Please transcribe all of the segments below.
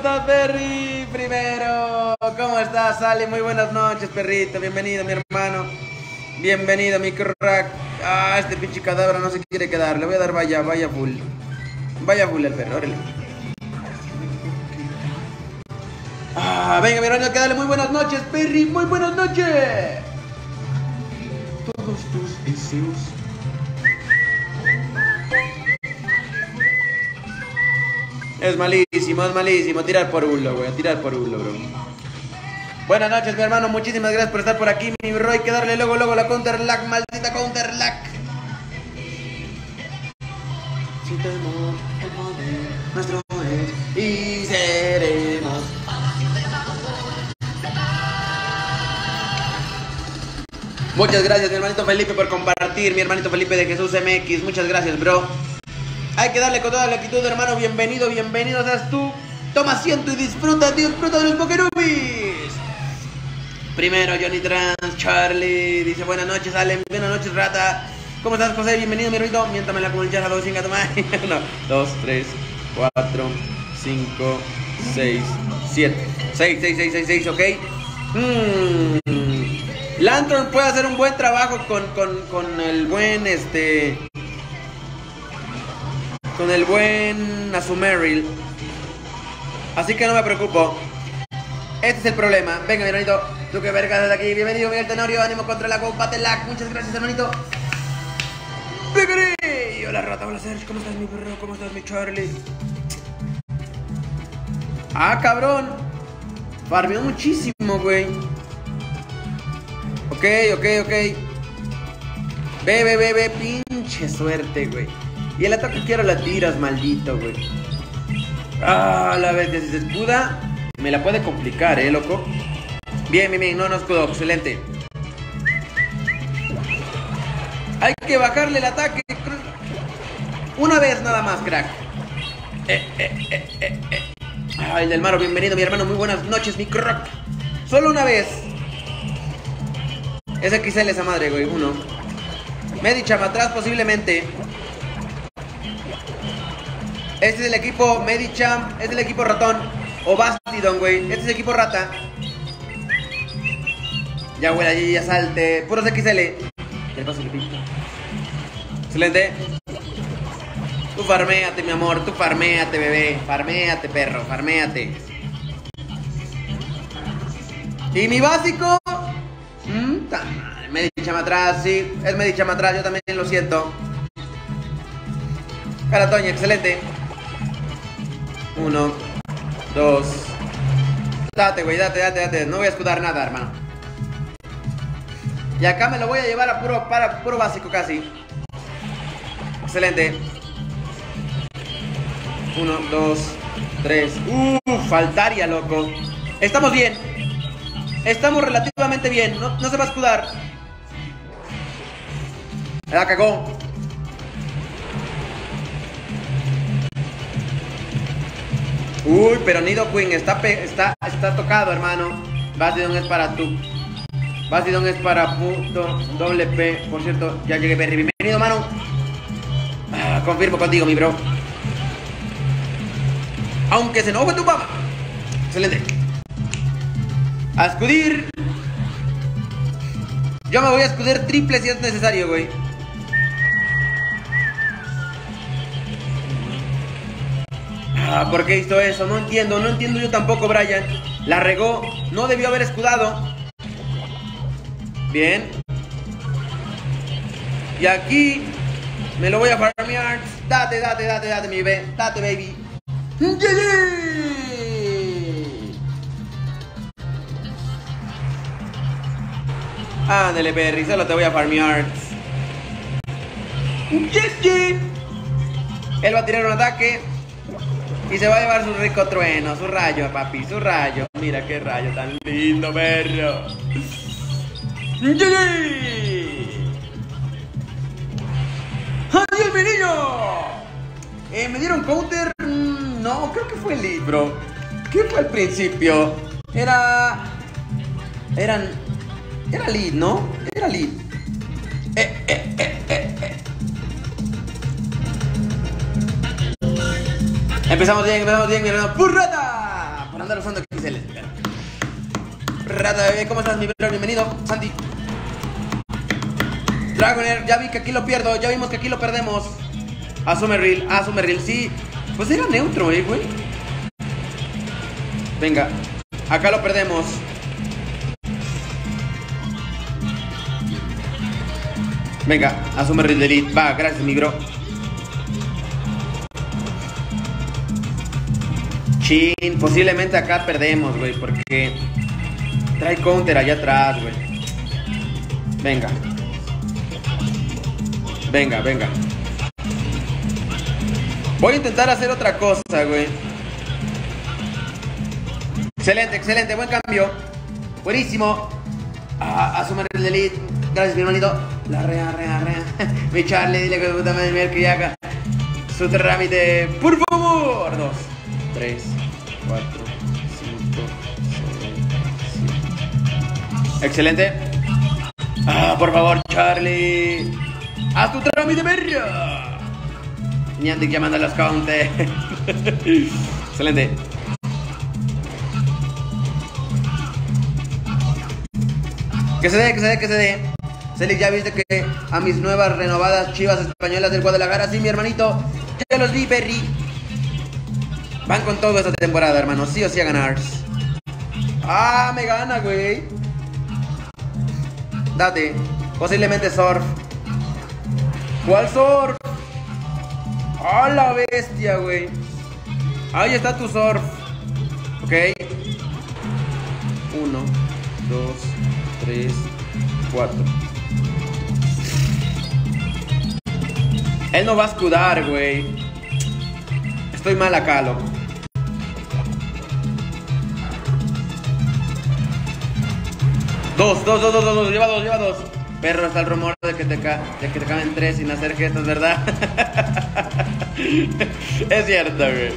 Sí, Paul, ¿cómo estás, Perry? Primero, ¿cómo estás, Sally? Muy buenas noches, perrito. Bienvenido, mi hermano. Bienvenido, mi crack. Ah, este pinche cadáver no se quiere quedar. Le voy a dar vaya, vaya full. Vaya full el perro, órale. Ah, venga, mi hermano, que dale muy buenas noches, Perry. Muy buenas noches. Todos tus deseos. Es malísimo, es malísimo. Tirar por uno, güey. Tirar por uno, bro. Buenas noches, mi hermano. Muchísimas gracias por estar por aquí, mi bro. Hay que darle luego, luego la counter lag, maldita counter lag. Si tenemos el poder, nuestro es y seremos. Muchas gracias, mi hermanito Felipe, por compartir. Mi hermanito Felipe de Jesús MX. Muchas gracias, bro. Hay que darle con toda la actitud, hermano. Bienvenido, bienvenido seas tú. Toma asiento y disfruta, disfruta de los Pokerubis. Primero, Johnny Trans, Charlie. Dice, buenas noches, Allen. Buenas noches, Rata. ¿Cómo estás, José? Bienvenido, mi hermanito. Miéntamela con el jazz a dos, cinco, toma. Uno, dos, tres, cuatro, cinco, seis, siete. Seis, seis, seis, seis, seis, ok. Mmm. Lantern puede hacer un buen trabajo con, con, con el buen, este... Con el buen Azumeril. Así que no me preocupo. Este es el problema. Venga, mi hermanito. Tú que vergas desde aquí. Bienvenido, Miguel Tenorio. Ánimo contra el agua. Batelac. Muchas gracias, hermanito. ¡Pegaré! Hola, rata. Hola, Sergio. ¿Cómo estás, mi perro? ¿Cómo estás, mi Charlie? Ah, cabrón. Farmeó muchísimo, güey. Ok, ok, ok. Ve, ve, ve. Pinche suerte, güey. Y el ataque quiero la tiras, maldito, güey. Ah, la vez si se escuda, me la puede complicar, eh, loco. Bien, bien, bien, no, no escudo, excelente. Hay que bajarle el ataque. Una vez nada más, crack. Eh, eh, eh, eh, eh. Ah, el del Maro, bienvenido, mi hermano. Muy buenas noches, mi crack. Solo una vez. Es XL esa madre, güey. Uno. Medicham atrás posiblemente. Este es el equipo Medicham. Este es el equipo ratón. O Bastidon, güey. Este es el equipo rata. Ya, güey, allí ya salte. Puros XL. Ya el Excelente. Tú farméate, mi amor. Tú farméate, bebé. Farméate, perro. Farméate. Y mi básico. Mm, Medicham atrás, sí. Es Medicham atrás, yo también lo siento. Caratoña, excelente. Uno, dos. Date, güey, date, date, date. No voy a escudar nada, hermano. Y acá me lo voy a llevar a puro, para, puro básico casi. Excelente. Uno, dos, tres. Uh, faltaria, loco. Estamos bien. Estamos relativamente bien. No, no se va a escudar. La cagó. Uy, pero Nido Queen está, está, está tocado, hermano. Bastidon es para tú. Bastidon es para punto doble P. Por cierto, ya llegué, Perry. Bienvenido, mano. Ah, confirmo contigo, mi bro. Aunque se enoje tu papá. Excelente. A escudir. Yo me voy a escudir triple si es necesario, güey. Ah, ¿por qué hizo eso? No entiendo, no entiendo yo tampoco, Brian. La regó, no debió haber escudado. Bien. Y aquí me lo voy a farmear. Date, date, date, date, mi bebé. Date, baby. Ándale, Perry, solo te voy a farmear. Él va a tirar un ataque. Y se va a llevar su rico trueno, su rayo, papi, su rayo. Mira qué rayo tan lindo, perro. ¡Adiós, mi niño! Eh, ¿Me dieron counter? Mm, no, creo que fue el libro. ¿Qué fue al principio? Era... Eran... Era lead, ¿no? Era lead. Empezamos bien, empezamos bien, mi hermano. ¡Purrata! Por andar usando XL. Rata bebé, ¿cómo estás, mi bro? Bienvenido, Santi. Dragoner, ya vi que aquí lo pierdo, ya vimos que aquí lo perdemos. Asume Real, asume Real, sí. Pues era neutro, eh, güey. Venga, acá lo perdemos. Venga, asume Real Elite. Va, gracias, mi bro. Posiblemente acá perdemos, güey, porque trae counter allá atrás, güey. Venga. Venga, venga. Voy a intentar hacer otra cosa, güey. Excelente, excelente, buen cambio. Buenísimo. A sumar el elite. Gracias, mi hermanito. La rea, rea, rea. mi Charlie, dile que puta madre que haga su trámite. Por favor. Dos, tres, cuatro, cinco, seis, siete. Excelente. Ah, por favor, Charlie. Haz tu trámite, perro. Niantic llamando a los counter. Excelente. Que se dé, que se dé, que se dé. Celic, ya viste que a mis nuevas renovadas chivas españolas del Guadalajara, sí, mi hermanito. Ya los vi, Perry. Van con todo esta temporada, hermano. Sí o sí a ganar. Ah, me gana, güey. Date. Posiblemente surf. ¿Cuál surf? ¡A la bestia, güey! Ahí está tu surf. Ok. Uno, dos, tres, cuatro. Él no va a escudar, güey. Estoy mal acá, loco. Dos, dos, dos, dos, dos, dos, lleva dos, lleva dos. Perro, está el rumor de que te, ca de que te caben tres sin hacer gestos, ¿verdad? es cierto, güey.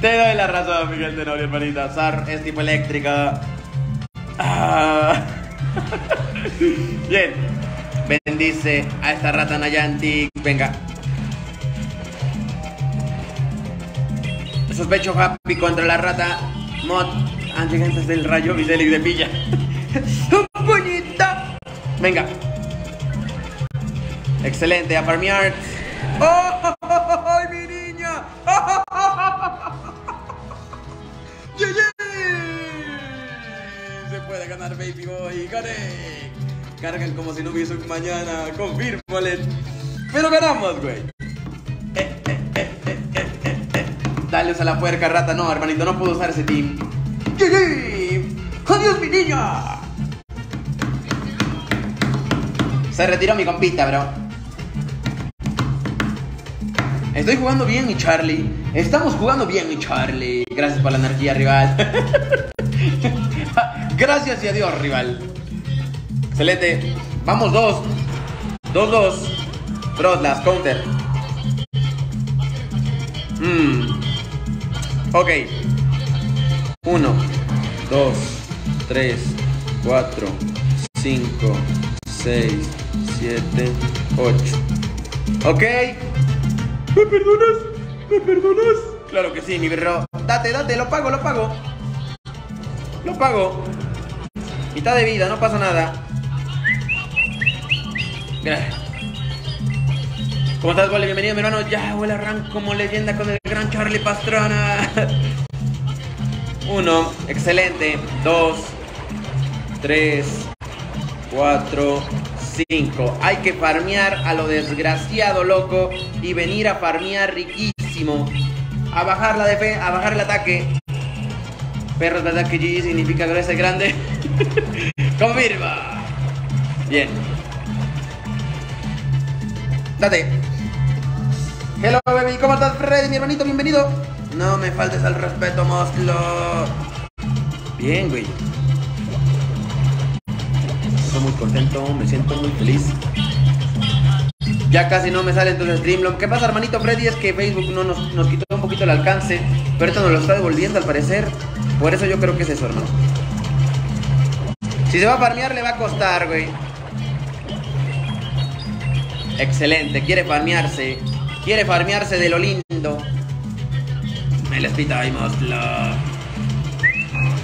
Te doy la razón, Miguel Tenorio, hermanita. Sar es tipo eléctrica. Ah. Bien. Bendice a esta rata Nayantic. Venga. Sospecho Happy contra la rata Mod. Antes del rayo Viselic de pilla. ¡Puñita! Venga. Excelente, a farmear. ¡Oh! ¡Ay, mi niña! ¡Yeah, Se puede ganar, baby boy. ¡Gané! Cargan como si no hubiese un mañana. Confírmale. Pero ganamos, güey. Eh, eh, eh, Dale, usa la puerca, rata. No, hermanito, no puedo usar ese team. ¡Adiós, mi niña! Se retiró mi compita, bro. Estoy jugando bien, mi Charlie. Estamos jugando bien, mi Charlie. Gracias por la energía, rival. Gracias y adiós, rival. Excelente. Vamos, dos. Dos, dos. Bros, counter. Mmm. Ok. Uno, dos, tres, cuatro, cinco, seis, 7, 8. ¿Ok? ¿Me perdonas? ¿Me perdonas? Claro que sí, mi perro. Date, date, lo pago, lo pago. Lo pago. Mitad de vida, no pasa nada. Gracias. ¿Cómo estás, Wally? Bienvenido, mi hermano. Ya, huele arranco como leyenda con el gran Charlie Pastrana. Uno, excelente. Dos, tres, cuatro, 5. Hay que farmear a lo desgraciado, loco. Y venir a farmear riquísimo. A bajar la defensa, a bajar el ataque. Perros, ¿verdad que GG significa gruesa grande? Confirma. Bien. Date. Hello, baby. ¿Cómo estás, Freddy, mi hermanito? Bienvenido. No me faltes al respeto, Moslo. Bien, güey muy contento, me siento muy feliz. Ya casi no me sale entonces stream. Lo que pasa, hermanito Freddy, es que Facebook no nos, nos quitó un poquito el alcance. Pero esto nos lo está devolviendo al parecer. Por eso yo creo que es eso, hermano. Si se va a farmear, le va a costar, güey. Excelente, quiere farmearse. Quiere farmearse de lo lindo. El Spit Monstruo.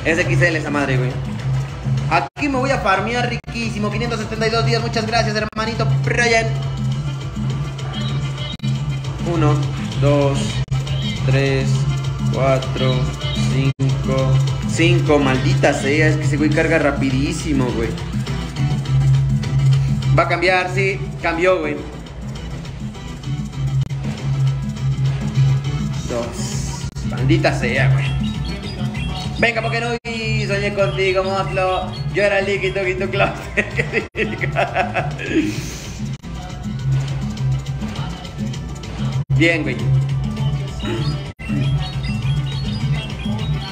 Es XL esa madre, güey. Aquí me voy a farmear riquísimo. 572 días. Muchas gracias, hermanito Brian. 1, 2, 3, 4, 5, 5. Maldita sea. Es que ese güey carga rapidísimo, güey. Va a cambiar, sí. Cambió, güey. Dos. Maldita sea, güey. Venga, porque no y soñé contigo, Moslo. Yo era líquido en tu clase. Bien, güey.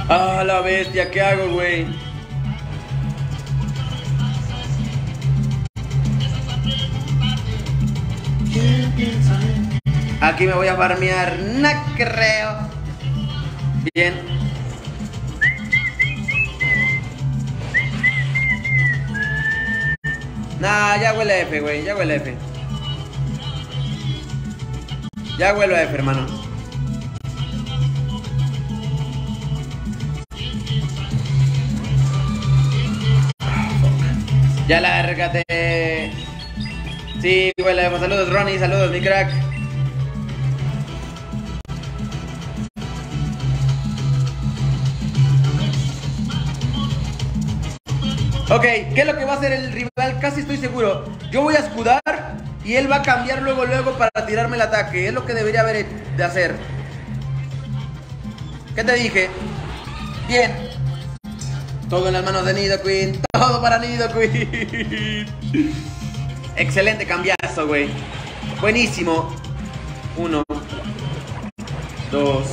Ah, la bestia, ¿qué hago, güey? Aquí me voy a farmear, no creo. Bien. Nah, ya huele F, güey, ya huele F. Ya huele F, hermano. Ya lárgate. Sí, huele F. Saludos, Ronnie. Saludos, mi crack. Ok, ¿qué es lo que va a hacer el rival? Casi estoy seguro. Yo voy a escudar y él va a cambiar luego, luego para tirarme el ataque. Es lo que debería haber de hacer. ¿Qué te dije? Bien. Todo en las manos de Nido Queen. Todo para Nido Queen. Excelente cambiazo, güey. Buenísimo. Uno. Dos.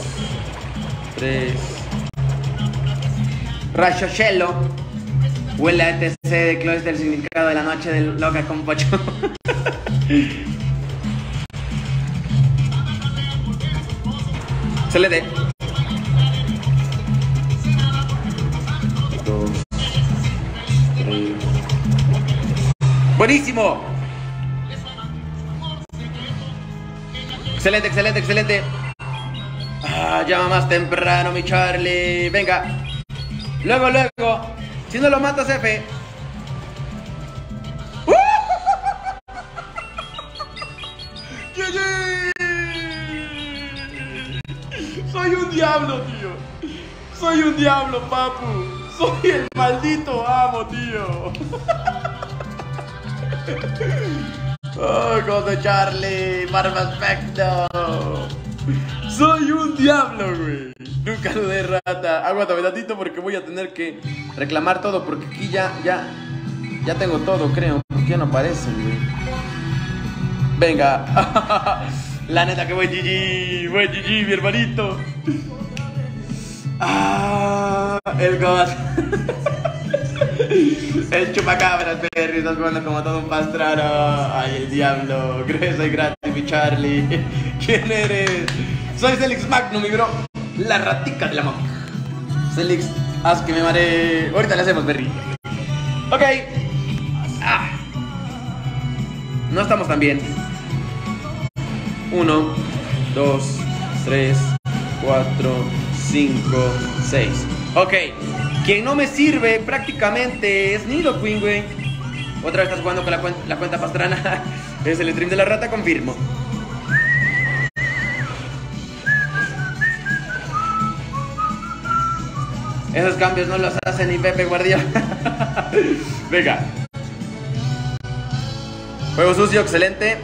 Tres. Rayocello. Huele a ETC de Clovis del significado de la noche del loca con pocho. Se le dé. Buenísimo. Excelente, excelente, excelente. Ah, llama más temprano, mi Charlie. Venga. Luego, luego. Si no lo matas, F. Soy un diablo, tío. Soy un diablo, papu. Soy el maldito amo, tío. Oh, de Charlie, perfecto. Soy un diablo, güey. Nunca de rata. Aguántame tantito porque voy a tener que reclamar todo porque aquí ya, ya, ya tengo todo, creo. Porque ya no aparecen, güey. Venga. La neta que voy GG, voy GG, mi hermanito. Ah, el God. El chupacabras, Perry, estás jugando como todo un pastrano. Ay, el diablo. Soy gratis, mi Charlie. ¿Quién eres? Soy Celix Magnum, mi bro. La ratica de la moca. Celix, haz que me mare. Ahorita le hacemos, Berry. Ok. Ah. No estamos tan bien. Uno, dos, tres, cuatro, cinco, seis. Ok. Quien no me sirve prácticamente es Nido Queen, güey. Otra vez estás jugando con la, la cuenta pastrana. es el stream de la rata, confirmo. Esos cambios no los hace ni Pepe Guardiola. Venga. Juego sucio, excelente.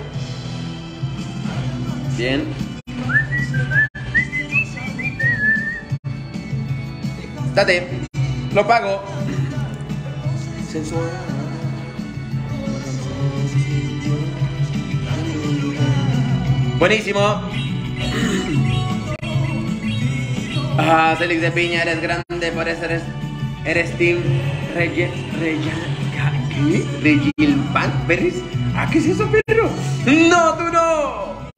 Bien. Date. Lo pago. Sensual. Buenísimo. Ah, Celix de Piña, eres grande, por eso eres, eres Team Rey... ¿Qué? ¿Regil Pan? ¿Berries? ¿Ah, qué es eso, perro? ¡No, tú no!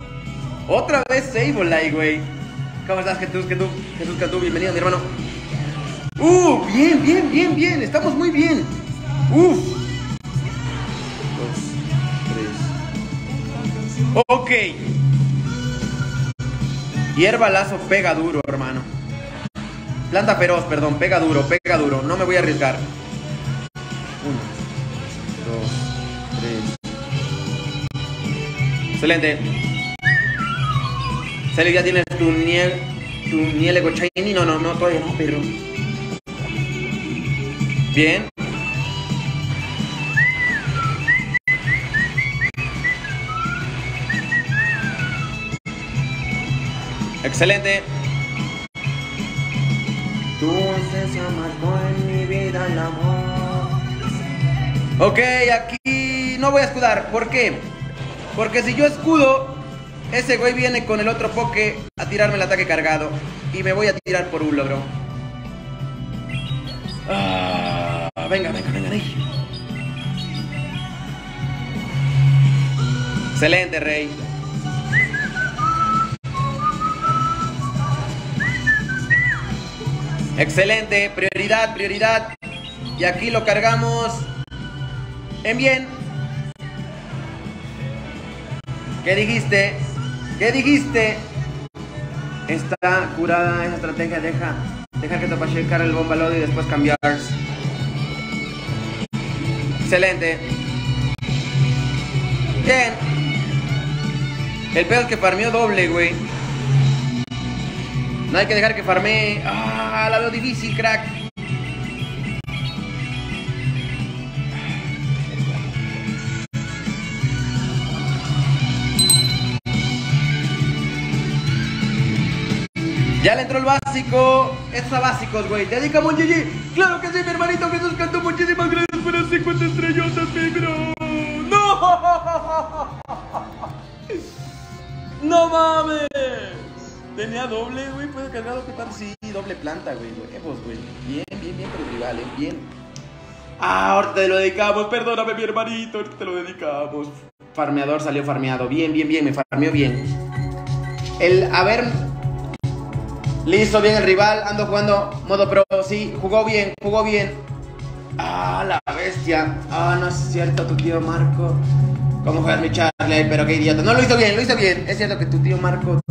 Otra vez Sableye, güey. ¿Cómo estás, Jesús? Jesús, Jesús, Jesús, bienvenido, mi hermano. ¡Uh! Bien, bien, bien, bien. Estamos muy bien. ¡Uf! Dos, tres. Ok. Hierba lazo pega duro, hermano. Planta feroz, perdón. Pega duro, pega duro. No me voy a arriesgar. Uno, dos, tres. Excelente. Celia, ya tienes tu niel. Tu niel Eco Shiny. No, no, no, todavía no, pero. Bien. Excelente. Dulce marcó en mi vida el amor. Ok, aquí no voy a escudar. ¿Por qué? Porque si yo escudo, ese güey viene con el otro poke a tirarme el ataque cargado. Y me voy a tirar por un logro. Ah, venga, venga, venga, ahí. Excelente, Rey. Excelente, prioridad, prioridad. Y aquí lo cargamos en bien. ¿Qué dijiste? ¿Qué dijiste? Está curada esa estrategia, deja, deja que te pase el bomba y después cambiar. Excelente. Bien. El peor es que farmeó doble, güey. No hay que dejar que farme. Ah, la veo difícil, crack. Ya le entró el básico. Estos a básicos, güey. Dedica un GG. Claro que sí, mi hermanito Jesús Cantó. Muchísimas gracias por las 50 estrellotas, mi. ¡No! ¡No mames! Tenía doble, güey. Puede cargar que tal. Sí, doble planta, güey. Huevos, güey. Bien, bien, bien, pero rival, eh. Bien. Ah, ahorita te lo dedicamos. Perdóname, mi hermanito. Ahorita te lo dedicamos. Farmeador salió farmeado. Bien, bien, bien. Me farmeó bien. El haber le hizo bien el rival, ando jugando modo pro, sí, jugó bien, jugó bien. Ah, la bestia. Ah, no es cierto, tu tío Marco. ¿Cómo juegas mi Charlie? Pero qué idiota. No, lo hizo bien, lo hizo bien. Es cierto que tu tío Marco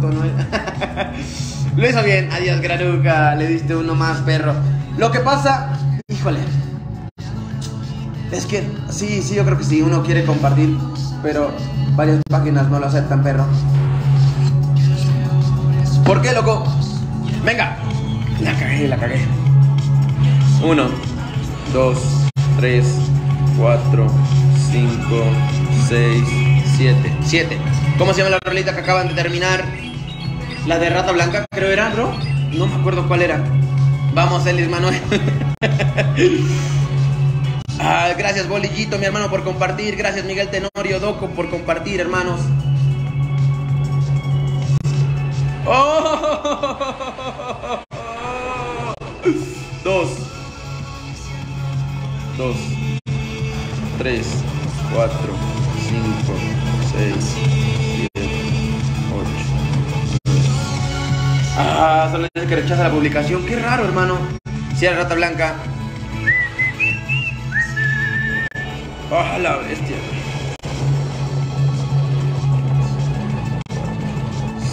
lo hizo bien. Adiós, granuca. Le diste uno más, perro. Lo que pasa, híjole. Es que, sí, sí, yo creo que sí. Uno quiere compartir, pero varias páginas no lo aceptan, perro. ¿Por qué, loco? Venga. La cagué, la cagué. Uno, dos, tres, cuatro, cinco, seis, siete. Siete. ¿Cómo se llama la rolita que acaban de terminar? La de Rata Blanca, creo era, ¿no? No me acuerdo cuál era. Vamos, Elis Manuel. ah, gracias, Bolillito, mi hermano, por compartir. Gracias, Miguel Tenorio Doco, por compartir, hermanos. ¡Oh! Dos. Dos. Tres. Cuatro. Cinco. Seis. Siete. Ocho. Ah, solo dice que rechaza la publicación. Qué raro, hermano. Cierra rata blanca. ¡Ah, la bestia!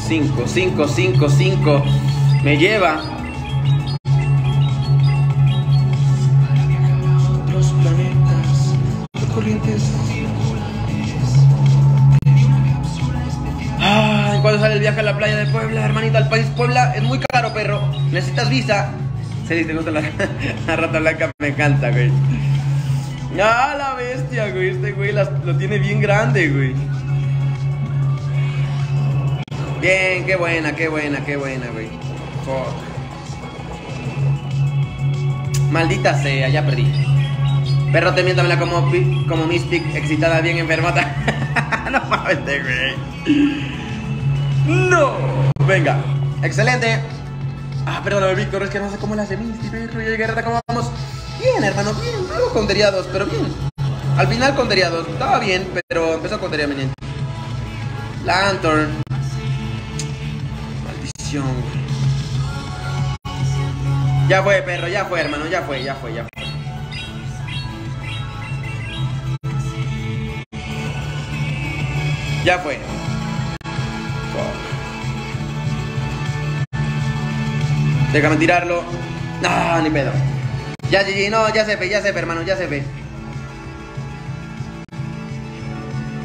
5, 5, 5, 5. Me lleva. Viaje a la playa de Puebla, hermanita? Al país Puebla es muy caro, perro. Necesitas visa. Dice, te gusta la, rata blanca, me encanta, güey. Ah, la bestia, güey. Este güey lo tiene bien grande, güey. Bien, qué buena, qué buena, qué buena, güey. Maldita sea, ya perdí. Perro, te miéntamela como, como Mystic, excitada, bien enfermata. no mames, güey. No. Venga, excelente. Ah, perdón, Víctor, es que no sé cómo la hace Mystic, perro. Y guerrera, ¿cómo vamos? Bien, hermano, bien. Luego con deriados, pero bien. Al final con deriados. Estaba bien, pero empezó con deriados. Lantern. Ya fue, perro, ya fue, hermano, ya fue, ya fue, ya fue. Ya fue. Déjame tirarlo. No, ni pedo. Ya, GG, no, ya se ve, ya se ve, hermano, ya se ve.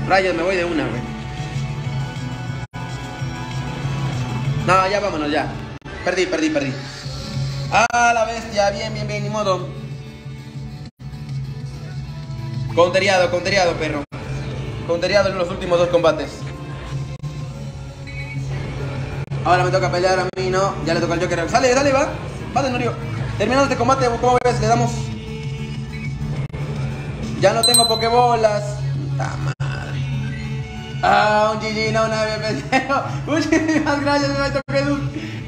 Rayos, me voy de una, güey. No, ya vámonos, ya. Perdí, perdí, perdí. Ah, la bestia, bien, bien, bien, ni modo. Conteriado, conteriado, perro. Conteriado en los últimos dos combates. Ahora me toca pelear a mí, ¿no? Ya le toca al Joker. Sale, dale, va. Va, Norio. Terminado este combate, ¿cómo ves? Le damos. Ya no tengo pokebolas. Puta madre. Ah, un GG, no, una pendejo. Muchísimas gracias, me tocar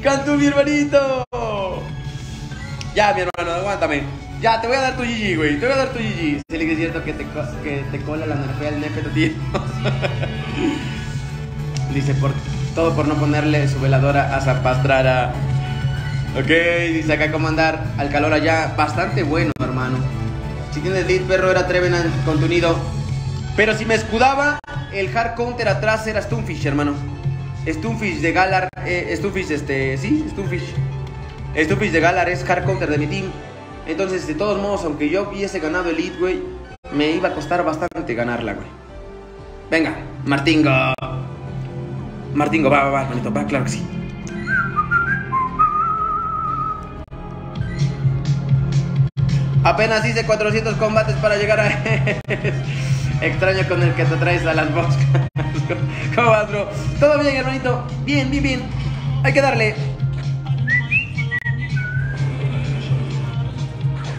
Cantú, mi hermanito. Ya, mi hermano, aguántame. Ya, te voy a dar tu GG, güey. Te voy a dar tu GG. Si le es cierto que te, que te cola la nerfea el nefe, tío. Dice, por, todo por no ponerle su veladora a Zapastrara. Ok, dice acá cómo andar al calor allá. Bastante bueno, hermano. Si tienes lead, perro, era Trevenant con tu nido. Pero si me escudaba, el hard counter atrás era Stonefish, hermano. Stonefish de Galar. Eh, Stonefish, este. Sí, Stonefish. Stonefish de Galar es hard counter de mi team. Entonces, de todos modos, aunque yo hubiese ganado el lead, güey, me iba a costar bastante ganarla, güey. Venga, Martingo. Martingo, va, va, va, hermanito, va, claro que sí. Apenas hice 400 combates para llegar a... Extraño con el que te traes a las moscas. ¿Cómo vas, bro? Todo bien, hermanito. Bien, bien, bien. Hay que darle.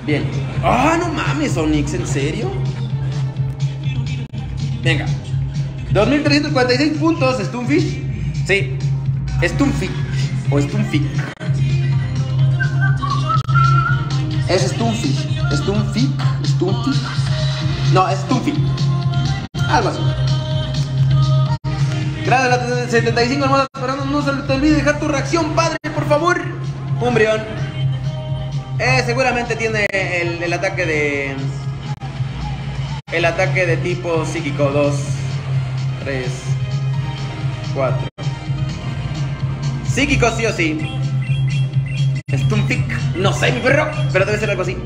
Bien. Ah, no mames, Onix, ¿en serio? Venga. 2346 puntos, Stunfish. Sí. Stunfish. O Stunfish. Es Stunfish. Stunfish. Stunfish. No, es Stunfish. Algo así. Gracias a las 75 hermanos. Pero no, se te olvide dejar tu reacción, padre, por favor. Umbreon. Eh, seguramente tiene el, el ataque de. El ataque de tipo psíquico 2, 3, 4. Psíquico sí o sí. Stumpik. No sé, mi perro. Pero debe ser algo así.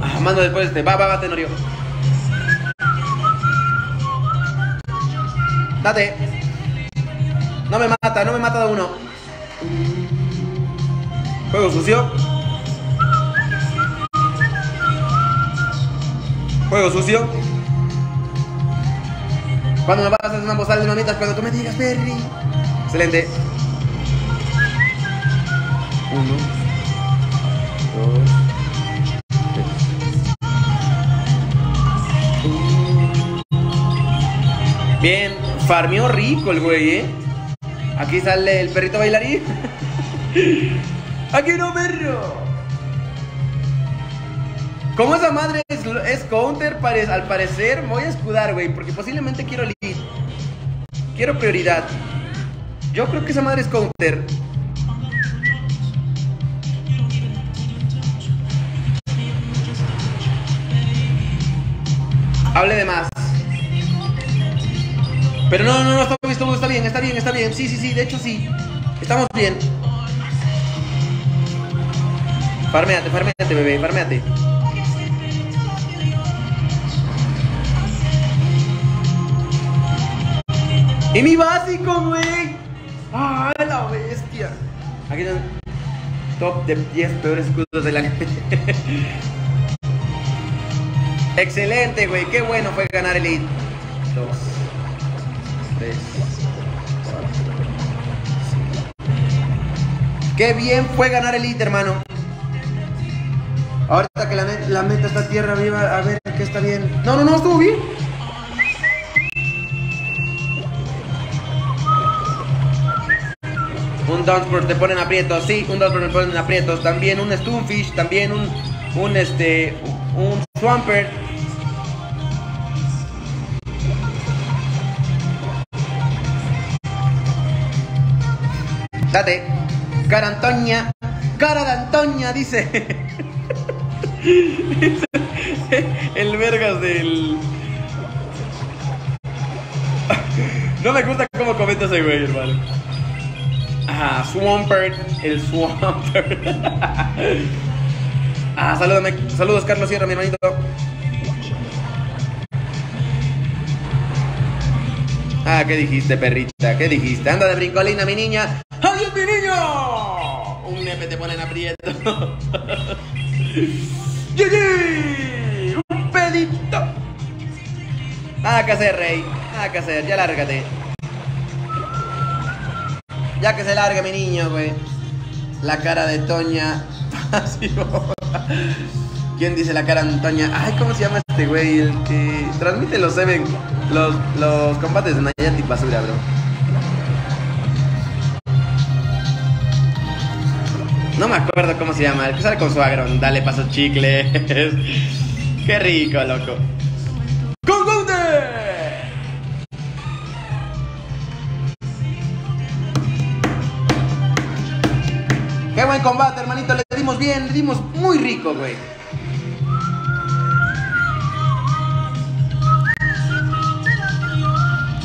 Ah, mando después este. Va, va, va, Tenorio. Date. No me mata, no me mata de uno. Juego sucio. Juego sucio. Cuando me vas a hacer una postal de mamitas, cuando tú me digas, Perry. Excelente. Uno, dos, tres. Bien, farmeó rico el güey, ¿eh? Aquí sale el perrito bailarín. Aquí no, perro. Como esa madre es, es counter, pare- al parecer me voy a escudar, güey, porque posiblemente quiero lead. Quiero prioridad. Yo creo que esa madre es counter. Hable de más. Pero no, no, no, está, está, bien, está bien, está bien. Sí, sí, sí, de hecho sí. Estamos bien. Farmeate, farmeate, bebé, farmeate. Y mi básico, güey. ¡Ah, la bestia! Aquí están top de 10 peores escudos del anime. Excelente, güey. Qué bueno fue ganar el Elite. Dos, tres, cuatro, cinco. Qué bien fue ganar el Elite, hermano. Ahorita que la, net- la meta está tierra viva, a ver qué está bien. No, no, no, estuvo bien. Dunsburg te ponen aprietos, sí, un Dunsburg te ponen aprietos, también un Stonefish, también un, un este, un Swampert. Date, cara Antonia, cara de Antonia, dice. El vergas del... No me gusta cómo comenta ese güey, hermano. Ah, Swampert, el Swampert. ah, salúdame, saludos Carlos Sierra, mi hermanito. Ah, ¿qué dijiste, perrita? ¿Qué dijiste? Anda de brincolina, mi niña. ¡Adiós, mi niño! Un nepe te pone en aprieto. ¡Gigi! ¡Un pedito! Nada que hacer, rey. Nada que hacer, ya lárgate. Ya que se largue mi niño, güey. La cara de Toña. ¿Quién dice la cara de Toña? Ay, ¿cómo se llama este güey? El que transmite los Seven, los, los combates de Nayatic Basura, bro. No me acuerdo cómo se llama. El que sale con su agrón. Dale paso chicle. Qué rico, loco. Qué buen combate, hermanito. Le dimos bien, le dimos muy rico, güey.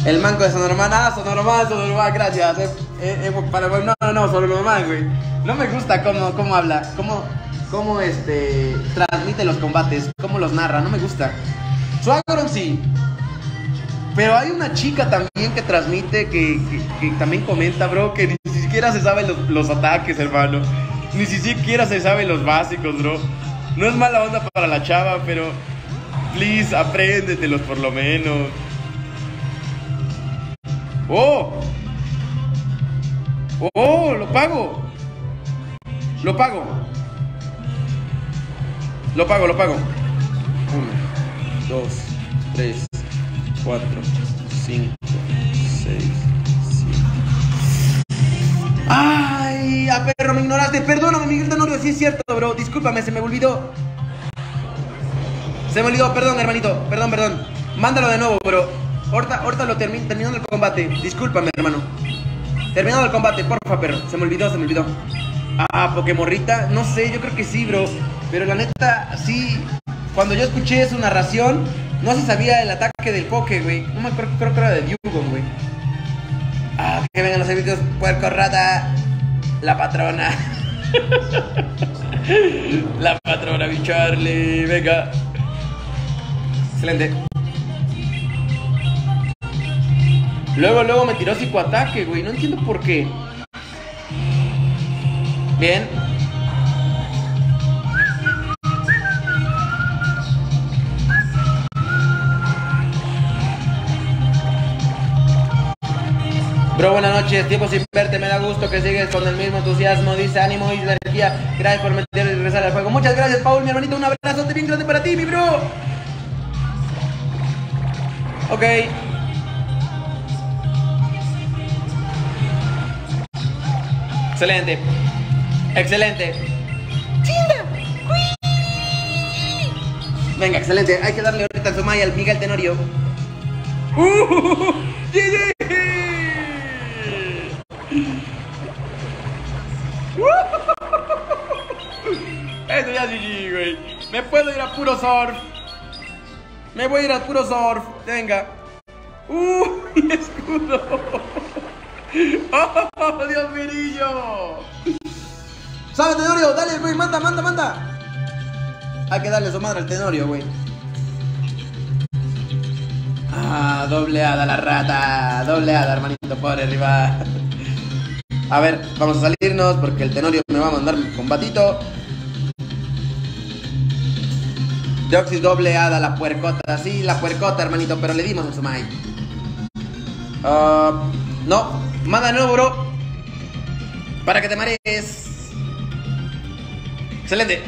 El manco de Sonorman, ah, Sonorman, Sonorman, gracias. Eh, eh, eh, no, no, no, Sonorman, güey. No me gusta cómo, cómo habla, cómo, cómo este, transmite los combates, cómo los narra, no me gusta. Swagron sí. Pero hay una chica también que transmite, que, que, también comenta, bro, que ni siquiera se sabe los, los, ataques, hermano. Ni siquiera se sabe los básicos, bro. No es mala onda para la chava, pero please, apréndetelos por lo menos. ¡Oh! ¡Oh! ¡Lo pago! Lo pago. Lo pago, lo pago. Uno, dos, tres, cuatro, cinco, seis, siete. ¡Ay! A perro, me ignoraste. Perdóname, Miguel Tenorio, sí es cierto, bro. Discúlpame, se me olvidó. Se me olvidó, perdón, hermanito. Perdón, perdón. Mándalo de nuevo, bro. Ahorita, ahorita lo termino, terminando el combate. Discúlpame, hermano. Terminado el combate, porfa, perro. Se me olvidó, se me olvidó. Ah, Pokemorrita. No sé, yo creo que sí, bro. Pero la neta, sí. Cuando yo escuché su narración, no se sabía el ataque del Poke, güey. No me acuerdo, creo que era de Dugong, güey. Ah, que vengan los servicios, puerco rata. La patrona. la patrona, mi Charlie. Venga. Excelente. Luego, luego me tiró psicoataque, güey. No entiendo por qué. Bien. Bro, buenas noches. Tiempo sin verte. Me da gusto que sigues con el mismo entusiasmo. Dice ánimo y energía. Gracias por meter y regresar al juego. Muchas gracias, Paul, mi hermanito. Un abrazo bien grande para ti, mi bro. Ok. Excelente. Excelente. Venga, excelente. Hay que darle ahorita a Sumaya al Miguel Tenorio. ¡Uh! Eso ya GG, güey. Me puedo ir a puro surf. Me voy a ir a puro surf. Venga. ¡Uh! Mi escudo. ¡Oh, Dios mío! ¡Sabe, Tenorio! ¡Dale, güey! ¡Manda, manda, manda! Hay que darle su madre al Tenorio, güey. Ah, dobleada la rata. Dobleada, hermanito, pobre arriba. A ver, vamos a salirnos porque el Tenorio me va a mandar combatito. Deoxys dobleada, la puercota. Sí, la puercota, hermanito, pero le dimos en su mai. Uh, no, manda nuevo, bro. Para que te marees. Excelente.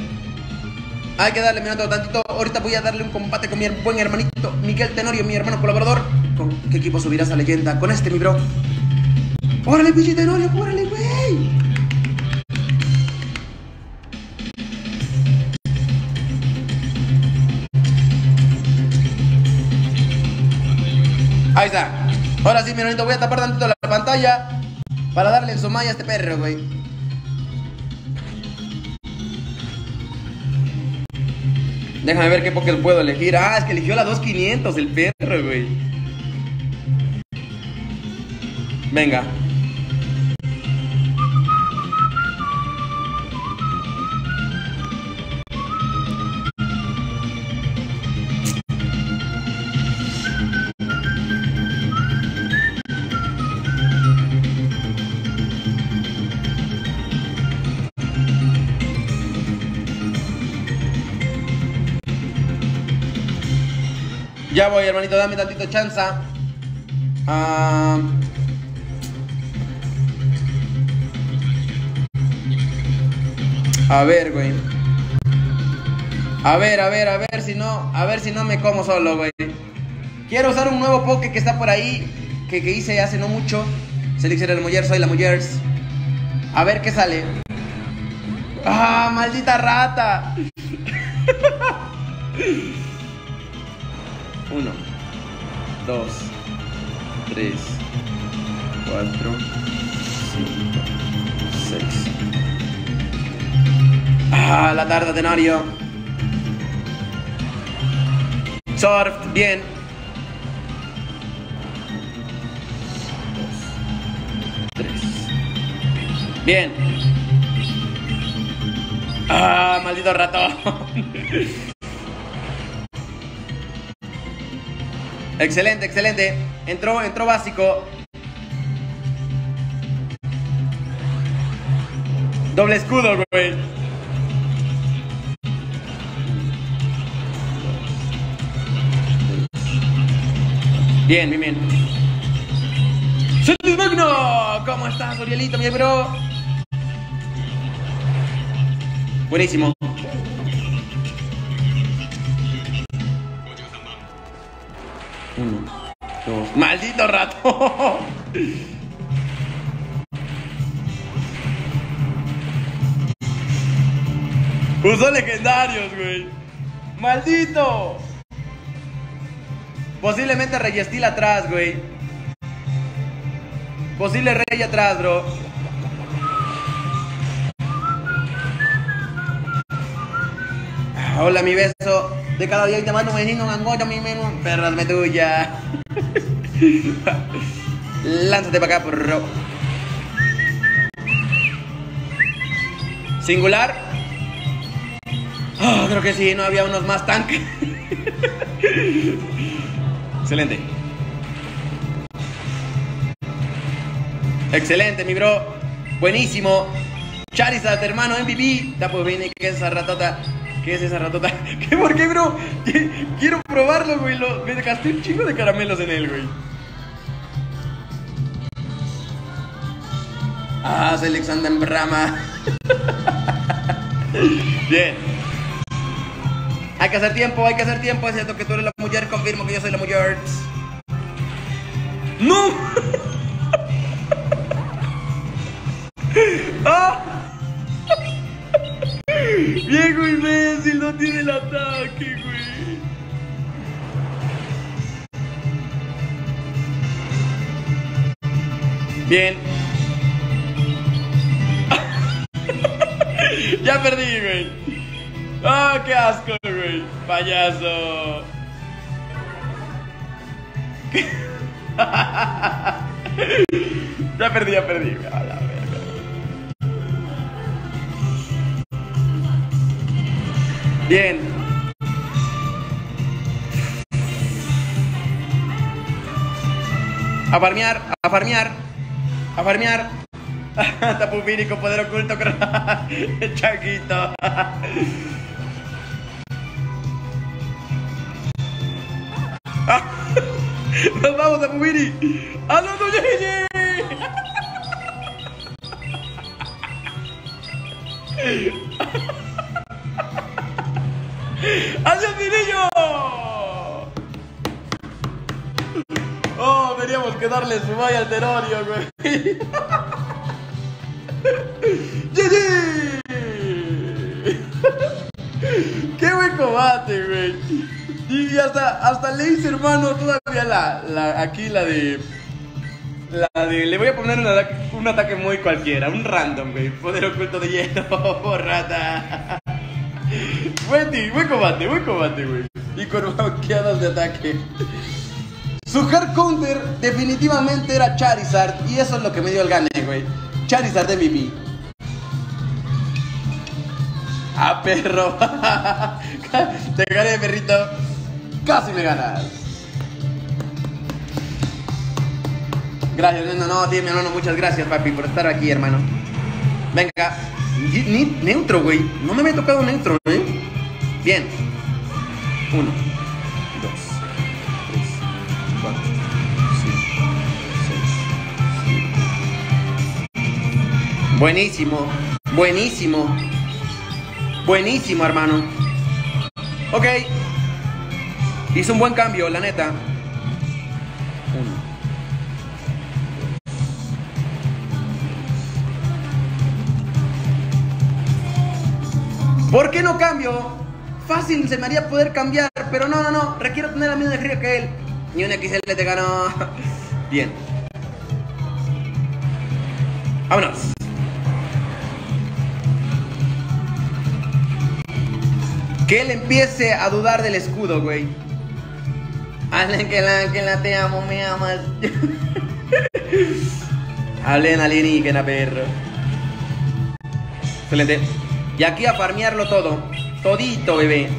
Hay que darle, minuto tantito. Ahorita voy a darle un combate con mi buen hermanito Miguel Tenorio, mi hermano colaborador. ¿Con qué equipo subirás a leyenda? Con este, mi bro. ¡Órale, pinche Tenorio! ¡Órale, güey! Ahí está. Ahora sí, mi hermanito, voy a tapar tantito la pantalla para darle en su a este perro, güey. Déjame ver qué Pokémon puedo elegir. Ah, es que eligió la 2500 el perro, güey. Venga. Ya voy, hermanito, dame tantito chanza. Ah, a ver, güey. A ver, a ver, a ver si no, a ver si no me como solo, güey. Quiero usar un nuevo poke que está por ahí, que, que hice hace no mucho. Seleccionar el Mujer, soy la Mujer. A ver qué sale. ¡Ah, maldita rata! Uno, dos, tres, cuatro, cinco, seis. ¡Ah, la tarda tenario! Surf, bien. Dos, tres. Bien. ¡Ah, maldito ratón! excelente, excelente. Entró, entró básico. Doble escudo, güey. Bien, bien, bien. ¡Celis Magno! ¿Cómo estás, Orielito, mi bro? Buenísimo. ¡Maldito rato! Usó legendarios, güey. ¡Maldito! Posiblemente Reyestil atrás, güey. Posible Rey atrás, bro. Hola, mi beso. De cada día te mando un menino, un mi menú. Perras me tuya. Lánzate para acá, bro. Singular. Oh, creo que sí, no había unos más tanques. Excelente. Excelente, mi bro. Buenísimo. Charizard, hermano, MVP. Pues viene, ¿qué es esa ratota? ¿Qué es esa ratota? ¿Qué? ¿Por qué, bro? Quiero probarlo, güey. Lo, me gasté un chingo de caramelos en él, güey. Ah, Alexander en Brahma. Bien. Hay que hacer tiempo, hay que hacer tiempo. Es cierto que tú eres la mujer, confirmo que yo soy la mujer. ¡No! ¡Ah! Viejo imbécil, no tiene el ataque, güey. Bien. ya perdí, güey. ¡Ah, qué asco, güey! ¡Payaso! ya perdí, ya perdí. A Bien. A farmear, a farmear, a farmear. Tapupiri con poder oculto, Chaquito. Nos vamos a Pumiri. ¡A los Gigi! ¡Adiós, mi niño! Oh, teníamos que darle su valla al Tenorio, güey. ¡GG! ¡Qué buen combate, güey! Y hasta, hasta le hermano, todavía la, la, aquí la de... La de... Le voy a poner un ataque, un ataque muy cualquiera, un random, güey. Poder oculto de hielo, rata. Buen, buen combate, buen combate, güey. Y con bloqueadas de ataque. Su hard counter definitivamente era Charizard y eso es lo que me dio el gane, güey. Charizard de Mimi. Ah, perro. Te gané, perrito. Casi me ganas. Gracias, no, no, tío, mi hermano, muchas gracias, papi, por estar aquí, hermano. Venga, neutro, güey. No me había tocado neutro, ¿eh? Bien. Uno, dos, tres, seis. Buenísimo, buenísimo, buenísimo, hermano. Ok, hizo un buen cambio, la neta. Uno. ¿Por qué no cambio? Fácil se me haría poder cambiar, pero no, no, no. Requiero tener la misma energía que él. Ni un XL te ganó. Bien. Vámonos. Que él empiece a dudar del escudo, güey. Allen, que la, que la te amo, me amas. Allen, alienígena, perro. Excelente. Y aquí a farmearlo todo. Todito, bebé.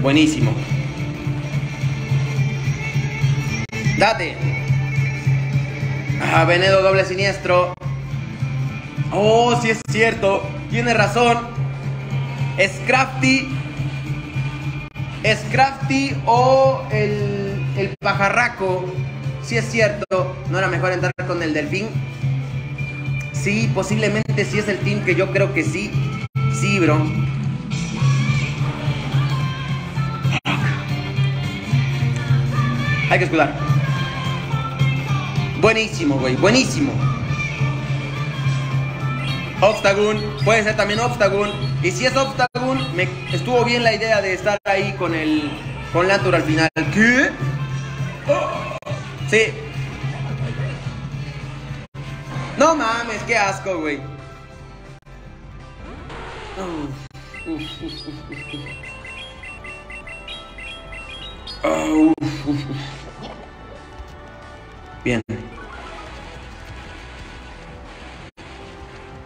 Buenísimo. Date. Ah, Venedo doble siniestro. Oh, sí es cierto. Tiene razón. Es Crafty. Es Crafty o el, el pajarraco. Si es cierto, no era mejor entrar con el delfín. Sí, posiblemente sí es el team que yo creo que sí. Sí, bro. Hay que escudar. Buenísimo, güey. Buenísimo. Obstagoon. Puede ser también Obstagoon. Y si es Obstagoon, me estuvo bien la idea de estar ahí con el con Lantur al final. ¿Qué? Sí. No mames, qué asco, güey. Bien.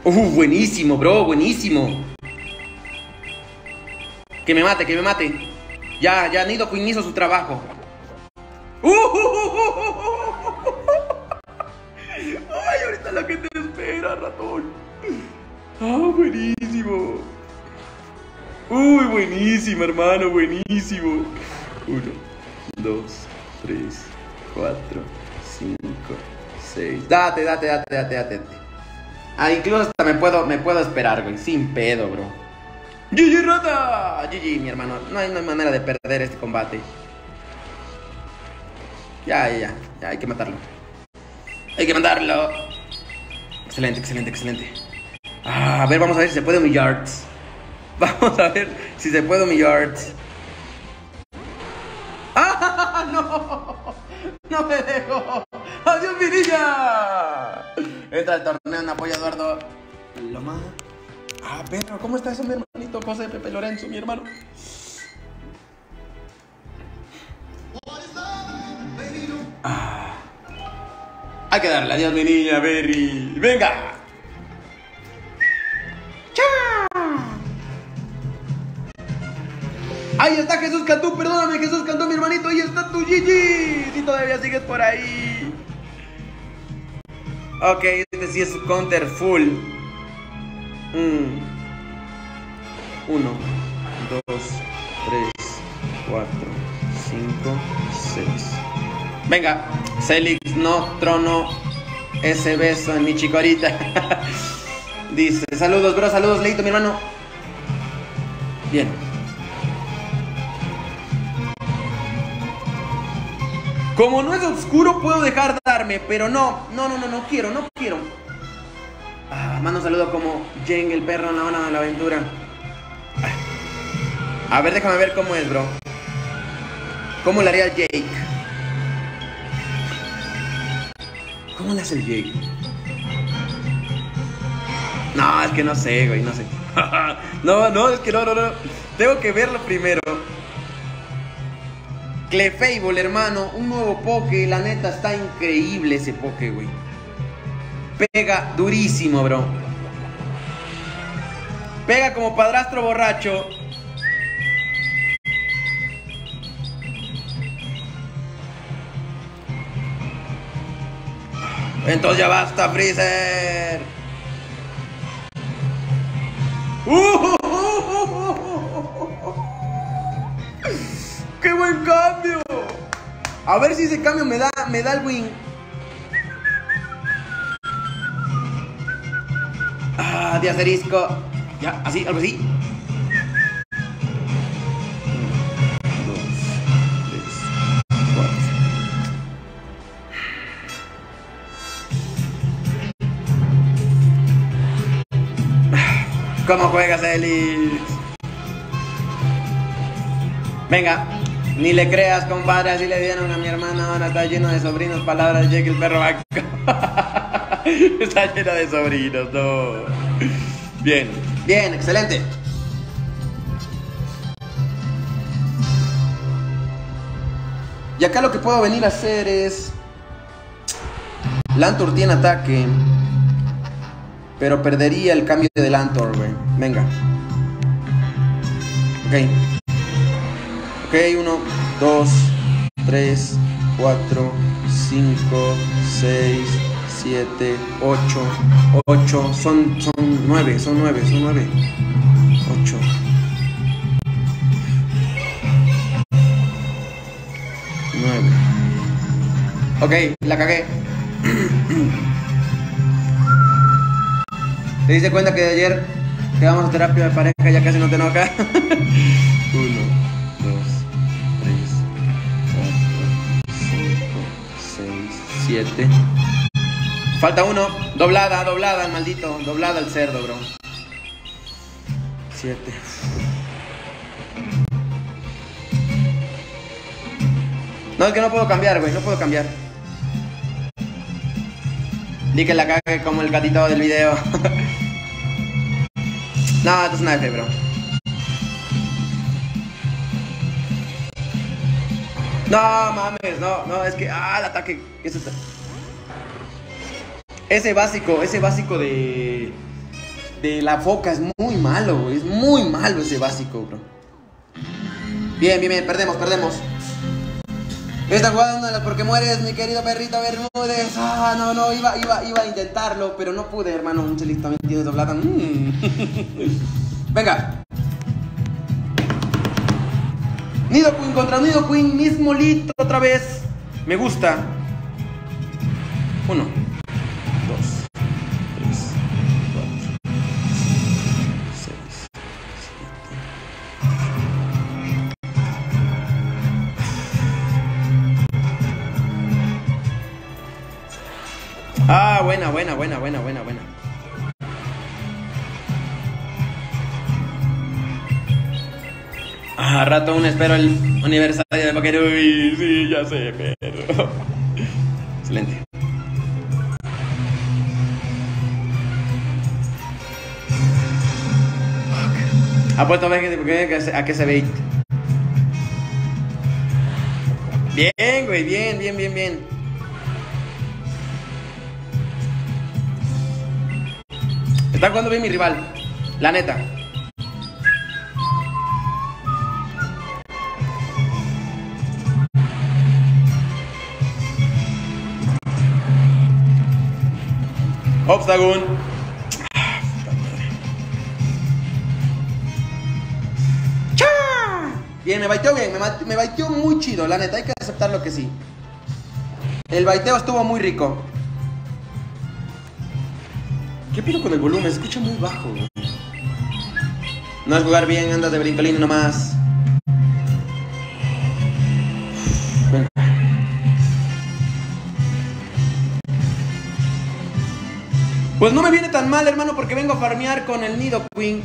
Uh, buenísimo, bro, buenísimo. Que me mate, que me mate. Ya, ya Nido Queen hizo su trabajo. Ay, Ah, buenísimo. Uy, buenísimo, hermano, buenísimo. Uno, dos, tres, cuatro, cinco, seis. Date, date, date, date, date. Ah, incluso hasta me puedo, me puedo esperar, güey. Sin pedo, bro. GG Rata. GG, mi hermano. No hay, no hay manera de perder este combate. Ya, ya, ya, ya, hay que matarlo. Hay que matarlo. Excelente, excelente, excelente. Ah, a ver, vamos a ver si se puede humillar. Vamos a ver si se puede humillar. ¡Ah, no! ¡No me dejo! ¡Adiós, mi niña! Entra al torneo en apoyo Eduardo Loma. Ah, perro, ¿cómo está eso, mi hermanito José Pepe Lorenzo, mi hermano? Ah. Hay que darle adiós, mi niña, Berry. ¡Venga! Ahí está Jesús Cantú, perdóname Jesús Cantú, mi hermanito, ahí está tu Gigi. Si todavía sigues por ahí. Ok, este sí es counter full. Mm. Uno, dos, tres, cuatro, cinco, seis. Venga, Celix, no trono ese beso en mi chicorita. Dice, saludos, bro, saludos, Leito, mi hermano. Bien. Como no es oscuro, puedo dejar darme, pero no, no, no, no, no quiero, no quiero. Ah, mando un saludo como Jeng, el perro en la hora de la aventura. A ver, déjame ver cómo es, bro. ¿Cómo le haría Jake? ¿Cómo le hace el Jake? No, es que no sé, güey, no sé. no, no, es que no, no, no. Tengo que verlo primero. Clefable, hermano, un nuevo poke, la neta está increíble ese poke, güey. Pega durísimo, bro. Pega como padrastro borracho. Entonces ya basta, Freezer. ¡Qué buen cambio! A ver si ese cambio me da, me da el win. Ah, de asterisco. Ya, así, algo así. ¿Cómo juegas, Elix? Venga, ni le creas, compadre, así le dieron a mi hermana, ahora está lleno de sobrinos, palabras de Jake el perro vaca. está lleno de sobrinos, no. Bien, bien, excelente. Y acá lo que puedo venir a hacer es... Lantor tiene ataque. Pero perdería el cambio de Lantor, güey. Venga. Ok. Ok, 1, 2, 3, 4, 5, 6, 7, 8, 8. Son, son 9, son 9, son 9. 8. Nueve. Ok, la cagué. ¿Te diste cuenta que de ayer que vamos a terapia de pareja ya casi no te enoja? Uno, dos, tres, cuatro, cinco, seis, siete. Falta uno. Doblada, doblada, el maldito. Doblada el cerdo, bro. Siete. No, es que no puedo cambiar, güey. No puedo cambiar. Di que la cague como el gatito del video. no, esto es una F, bro. No, mames, no, no, es que. Ah, el ataque. ¿Qué es? Ese básico, ese básico de. De la foca es muy malo. Es muy malo ese básico, bro. Bien, bien, bien, perdemos, perdemos. Esta jugada de las porque mueres, mi querido perrito Bermúdez. Ah, no, no, iba, iba, iba a intentarlo, pero no pude, hermano. Un chelito metido de doblada. Mm. Venga. Nido Queen contra Nido Queen, mismo lito otra vez. Me gusta. Uno, buena, buena, buena, buena, buena, buena. Ah, rato aún espero el aniversario de Vaquero. Uy, sí, ya sé, pero. Excelente. Apuesto a ver a qué se ve. Bien, güey, bien, bien, bien, bien. Está jugando bien mi rival. La neta. Obstagoon. Bien, me baiteó bien, me, me baiteó muy chido, la neta, hay que aceptarlo que sí. El baiteo estuvo muy rico. ¿Qué pido con el volumen? Se escucha muy bajo. No es jugar bien, andas de brincolín nomás. Pues no me viene tan mal, hermano, porque vengo a farmear con el Nido Queen.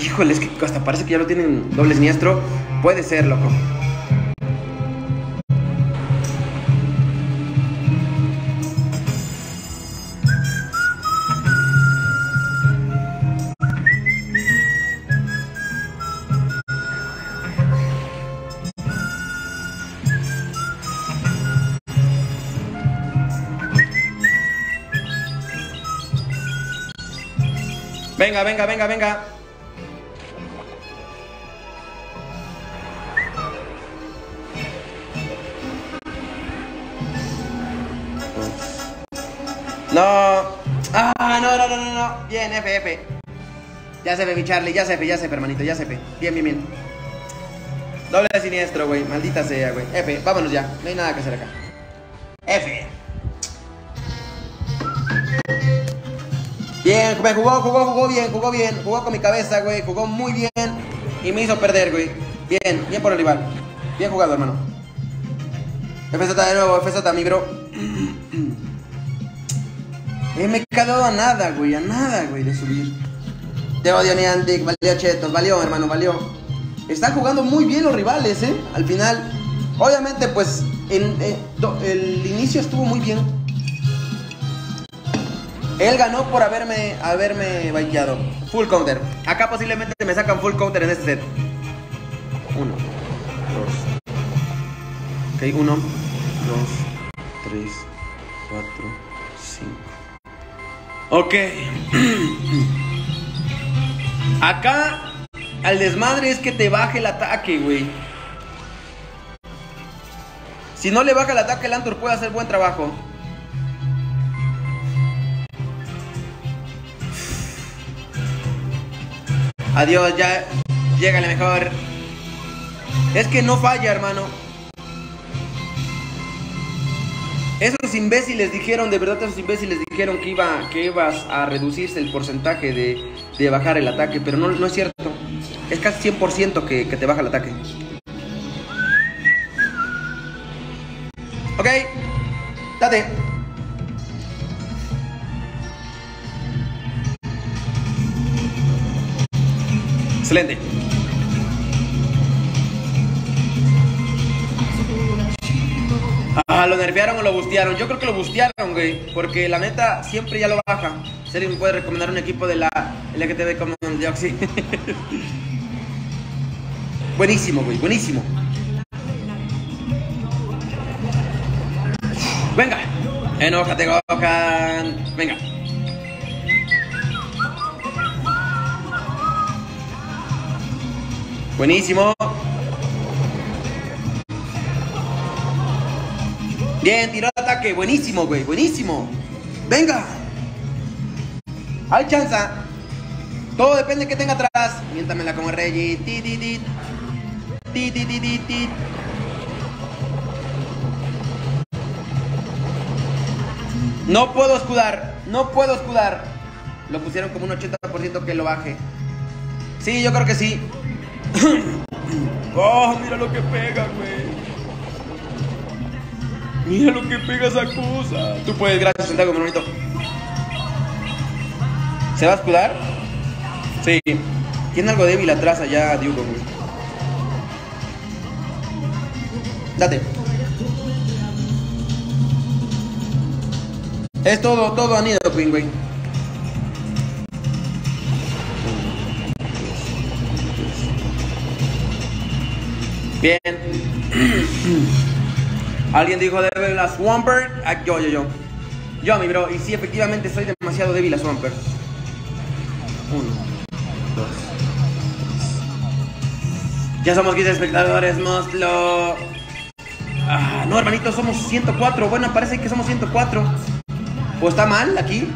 Híjole, es que hasta parece que ya lo tienen doble siniestro. Puede ser, loco. Venga, venga, venga, venga. No. Ah, no, no, no, no, no. Bien, F, F. Ya se ve mi Charlie, ya se ve, ya se ve, hermanito, ya se ve. Bien, bien, bien. Doble siniestro, güey. Maldita sea, güey. F, vámonos ya. No hay nada que hacer acá. F. Bien, me jugó, jugó, jugó bien, jugó bien. Jugó con mi cabeza, güey. Jugó muy bien. Y me hizo perder, güey. Bien, bien por el rival. Bien jugado, hermano. FZ de nuevo, FZ, mi bro. Me he quedado a nada, güey, a nada, güey, de subir. Te odio, Niantic, valió chetos, valió, hermano, valió. Están jugando muy bien los rivales, ¿eh? Al final, obviamente, pues, en, eh, el inicio estuvo muy bien. Él ganó por haberme, haberme baiteado. Full counter. Acá posiblemente me sacan full counter en este set. Uno, dos. Ok, uno, dos, tres, cuatro, cinco. Ok. Acá al desmadre es que te baje el ataque, güey. Si no le baja el ataque, el Antur puede hacer buen trabajo. Adiós, ya. Llégale mejor. Es que no falla, hermano. Esos imbéciles dijeron, de verdad esos imbéciles dijeron que iba que ibas a reducirse el porcentaje de, bajar el ataque, pero no, no es cierto. Es casi 100% que, que te baja el ataque. Ok, date. Excelente. Ah, lo nerfearon o lo bustearon. Yo creo que lo bustearon, güey. Porque la neta siempre ya lo baja. Serio me puede recomendar un equipo de la LGTB como el buenísimo, güey, buenísimo. Venga. Enójate, Gohan. Venga. Buenísimo. Bien, tiró el ataque. Buenísimo, güey. Buenísimo. Venga. Hay chance. Todo depende de que tenga atrás. Miéntamela como Reggie. Ti, ti, ti. Ti, ti, ti, ti, ti. No puedo escudar. No puedo escudar. Lo pusieron como un 80% que lo baje. Sí, yo creo que sí. Oh, mira lo que pega, güey. Mira lo que pega esa cosa. Tú puedes, gracias, Santiago, mi. ¿Se va a escudar? Sí. Tiene algo débil atrás allá, Diugo, güey. Date. Es todo, todo anido, güey. Bien. Alguien dijo débil a Swampert. Ah, yo, yo, yo. Yo, mi bro. Y sí, efectivamente soy demasiado débil a Swampert. Uno, dos, Ya somos 15 espectadores, Mostlo. Ah, no, hermanito, somos 104. Bueno, parece que somos 104. ¿O está mal aquí?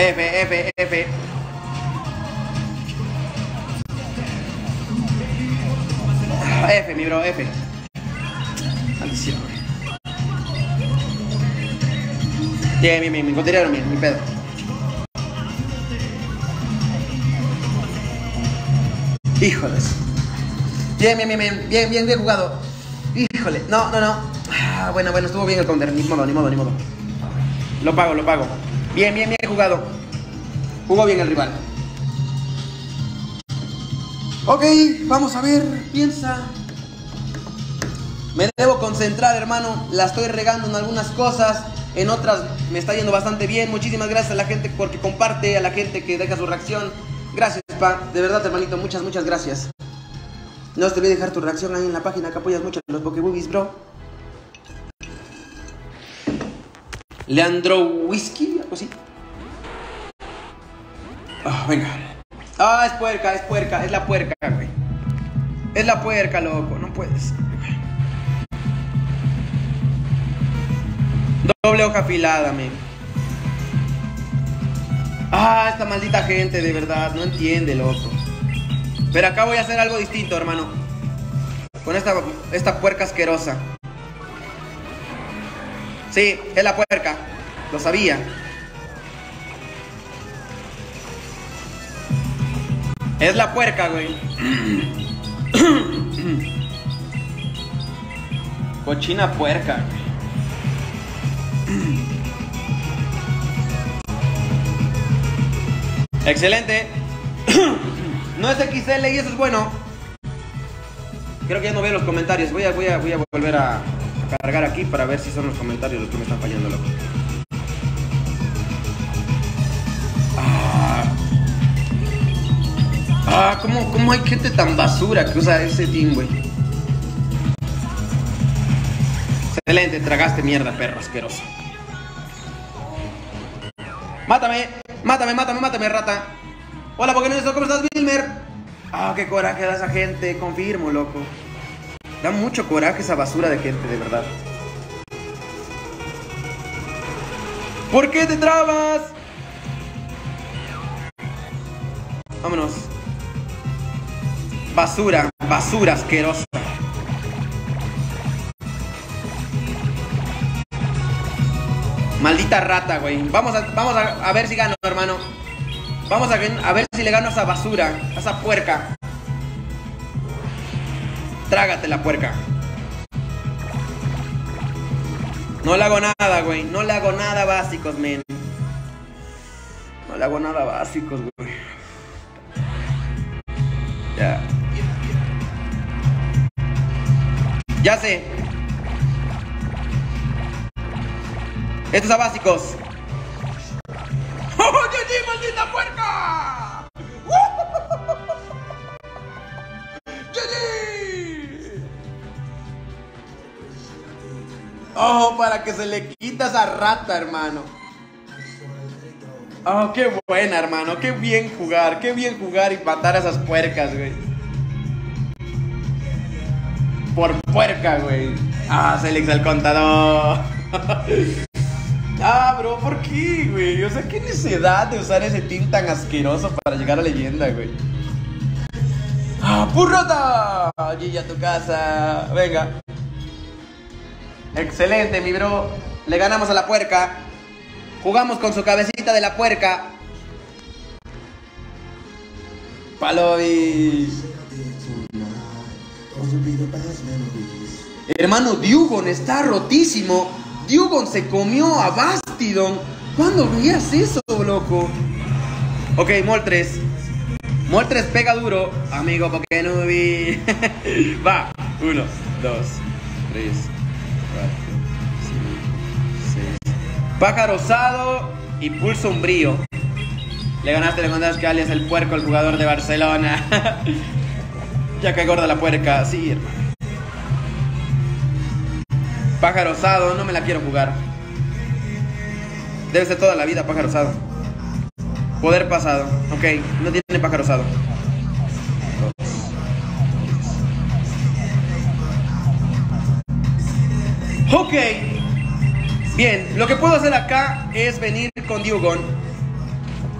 F, F, F. F, mi bro, F. Maldición. Bien, bien, bien, me encontraron bien, mi pedo. Híjoles. Bien, bien, bien, bien, bien, bien, bien jugado. Híjole, no, no, no. Ah, bueno, bueno, estuvo bien el counter, ni modo, ni modo, ni modo. Lo pago, lo pago. Bien, bien, bien jugado. Jugó bien el rival. Ok, vamos a ver. Piensa. Me debo concentrar, hermano. La estoy regando en algunas cosas. En otras me está yendo bastante bien. Muchísimas gracias a la gente porque comparte, a la gente que deja su reacción. Gracias, pa. De verdad, hermanito, muchas, muchas gracias. No te olvides dejar tu reacción ahí en la página que apoyas mucho a los Pokeboobies, bro. Leandro Whisky, algo así. Oh, venga. Ah, es puerca, es puerca, es la puerca, güey. Es la puerca, loco, no puedes. Doble hoja afilada, men. Ah, esta maldita gente, de verdad, no entiende, loco. Pero acá voy a hacer algo distinto, hermano. Con esta, esta puerca asquerosa. Sí, es la puerca. Lo sabía. Es la puerca, güey. Cochina puerca. Excelente. no es XL y eso es bueno. Creo que ya no veo los comentarios. Voy a, voy a, voy a volver a, cargar aquí para ver si son los comentarios los que me están fallando, loco. Ah, ah ¿cómo, ¿cómo, hay gente tan basura que usa ese team, güey? Excelente, tragaste mierda, perro asqueroso. Mátame, mátame, mátame, mátame, rata. Hola, ¿por qué no ¿Cómo estás, Wilmer? Ah, qué coraje da esa gente, confirmo, loco. Da mucho coraje esa basura de gente, de verdad. ¿Por qué te trabas? Vámonos. Basura, basura asquerosa. Maldita rata, güey. Vamos a, vamos a, ver si gano, hermano. Vamos a, a ver si le gano a esa basura, a esa puerca. Trágate la puerca. No le hago nada, güey. No le hago nada básicos, men. No le hago nada básicos, güey. Ya. Ya sé. Estos a básicos. ¡Oh, GG, maldita puerca! Oh, para que se le quita esa rata, hermano. Oh, qué buena, hermano. Qué bien jugar. Qué bien jugar y matar a esas puercas, güey. Por puerca, güey. Ah, le el contador. Ah, bro, ¿por qué, güey? O sea, qué necesidad de usar ese team tan asqueroso para llegar a leyenda, güey. ¡Ah, purrota! A tu casa. Venga. Excelente, mi bro. Le ganamos a la puerca. Jugamos con su cabecita de la puerca. Palovi. Hermano, Dugon está rotísimo. Dugon se comió a Bastidon. ¿Cuándo veías eso, loco? Ok, Moltres. Moltres pega duro. Amigo, vi. Va. Uno, dos, tres. Pájaro osado y pulso umbrío. Le ganaste, le mandaste que alias el puerco, el jugador de Barcelona. ya que gorda la puerca. Sí, hermano. Pájaro osado, no me la quiero jugar. Debe ser toda la vida pájaro osado. Poder pasado. Ok, no tiene pájaro osado. Ok. Bien, lo que puedo hacer acá es venir con Dugon.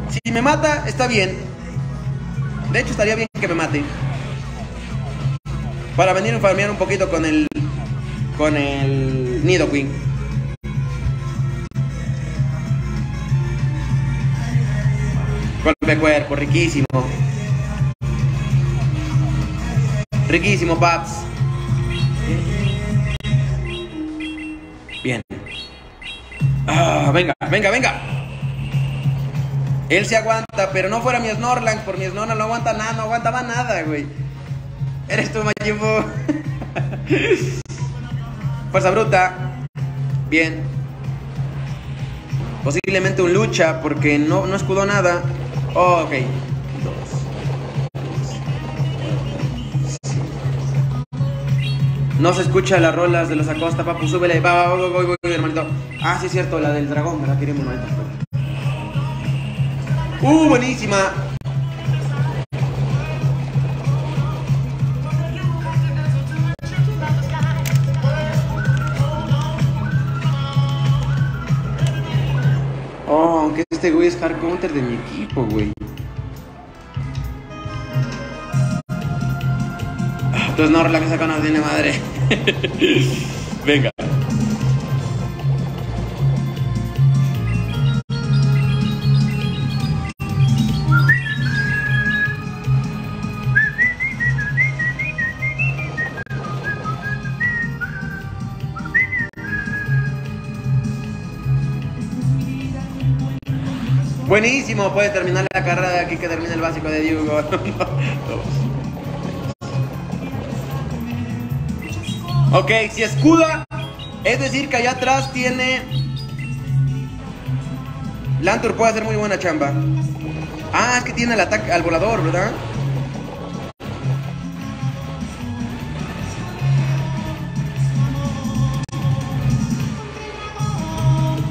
Si me mata, está bien. De hecho, estaría bien que me mate. Para venir a farmear un poquito con el con el Nidoqueen. Golpe cuerpo, riquísimo. Riquísimo, Paps. Bien. Ah, venga, venga, venga. Él se aguanta, pero no fuera mi Snorlax, por mi Snorlax no aguanta nada, no aguantaba nada, güey. Eres tú, Majimbo. Fuerza bruta. Bien. Posiblemente un lucha porque no, no escudó nada. Oh, ok. No se escucha las rolas de los Acosta, papu. Súbele. Va, va, voy, voy, voy, hermanito. Ah, sí es cierto, la del dragón, ¿verdad? Queremos, hermanito. Uh, buenísima. Oh, aunque este güey es hard counter de mi equipo, güey. Entonces no, la que saca no tiene madre. Venga. Buenísimo, puede terminar la carrera de aquí que termine el básico de Diego. ok, si escuda, es decir que allá atrás tiene... Lantur puede hacer muy buena chamba. Ah, es que tiene el ataque al volador, ¿verdad?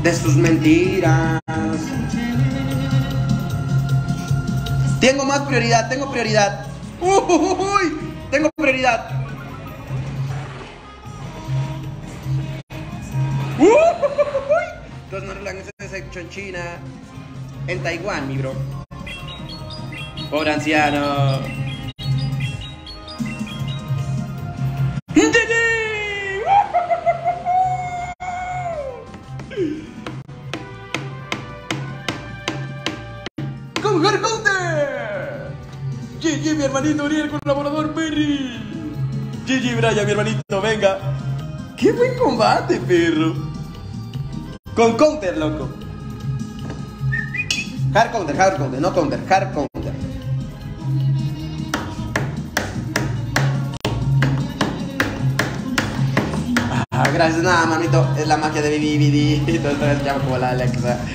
De sus mentiras. Tengo más prioridad, tengo prioridad. Uy, tengo prioridad. Uy, entonces no ese hecho en China, en Taiwán, mi bro. Pobre anciano. mi hermanito Uriel, colaborador Perry. GG Brian, mi hermanito, venga. ¡Qué buen combate, perro! Con counter, loco. Hard counter, hard counter, no counter, hard counter. Ah, gracias, nada, manito. Es la magia de BBBD. Entonces, ya como la Alexa.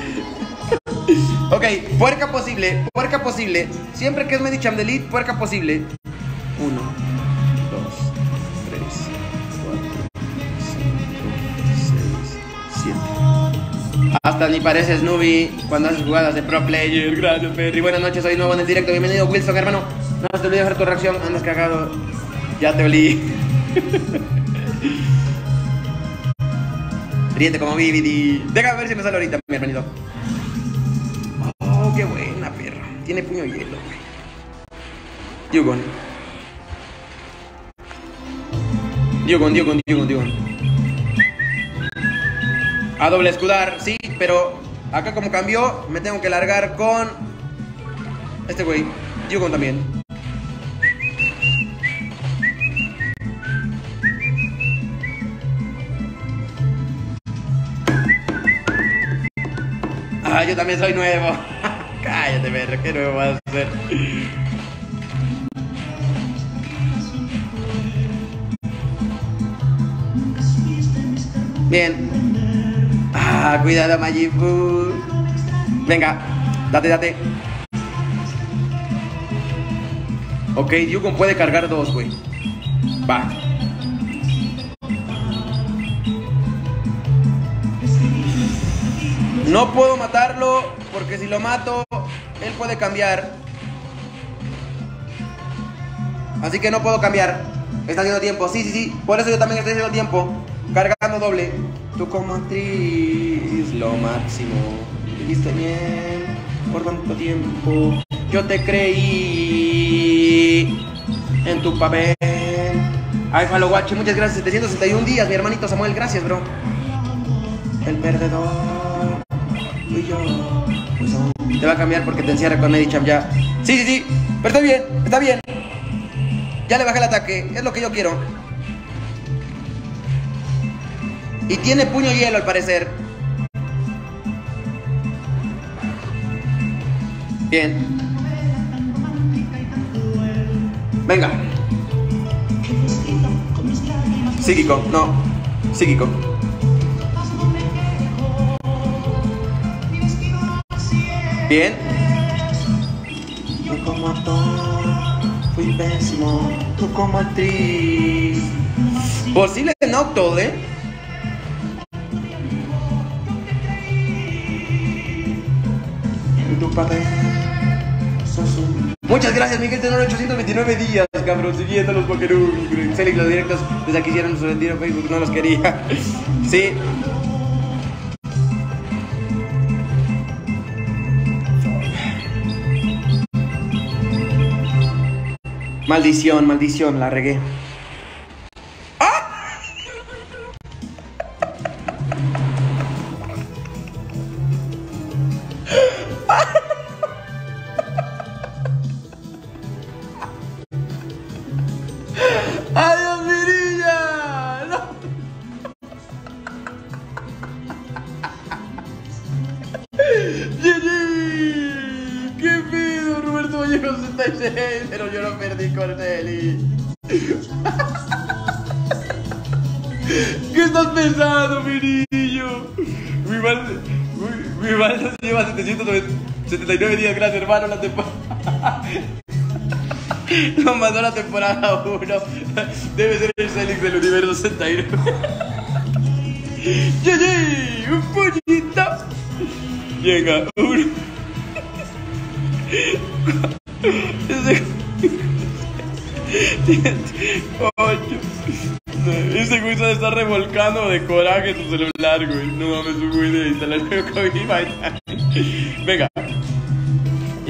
Ok, puerca posible, puerca posible. Siempre que es Medicham puerca posible. 1, Hasta ni pareces Nubi cuando haces jugadas de pro player. Gracias, Perry. Buenas noches, soy nuevo en el directo. Bienvenido, Wilson, hermano. No te olvides ver tu reacción. Andas cagado. Ya te olí. Riente como Vividi. Déjame ver si me sale ahorita, mi hermanito qué buena, perra. Tiene puño hielo, güey. Diogon. Diogon, Diogon, Diogon, Diogon. A doble escudar, sí, pero acá como cambió, me tengo que largar con este güey. Diogon también. Ah, yo también soy nuevo. Cállate, perro, ¿qué no vas a hacer? Bien. Ah, cuidado, Majibu. Venga, date, date. Ok, Yugon puede cargar dos, güey. Va. No puedo matarlo porque si lo mato, él puede cambiar. Así que no puedo cambiar. Está haciendo tiempo. Sí, sí, sí. Por eso yo también estoy haciendo tiempo. Cargando doble. Tú como actriz, lo máximo. Viviste bien. Por tanto tiempo. Yo te creí en tu papel. Ay, Guache, muchas gracias. 761 días, mi hermanito Samuel. Gracias, bro. El perdedor yo. Pues, te va a cambiar porque te encierra con Medicham ya. Sí, sí, sí. Pero está bien, está bien. Ya le bajé el ataque. Es lo que yo quiero. Y tiene puño hielo al parecer. Bien. Venga. Psíquico, no. Psíquico. Bien. Tú como actor, fui pésimo. Tú como actriz. Posible Nocto, ¿eh? Muchas gracias, Miguel Tenor, 829 días, cabrón, siguiendo los Pokerun, Félix, los directos, desde aquí hicieron su retiro Facebook, no los quería. sí. Maldición, maldición, la regué. Hermano, la temporada. Lo mandó la temporada 1. Debe ser el Celix del universo 69. ¡Yay! ¡Un pollito! Llega uno. Ocho. Ese güey se está revolcando de coraje su celular, güey. No mames, un güey de instalar el.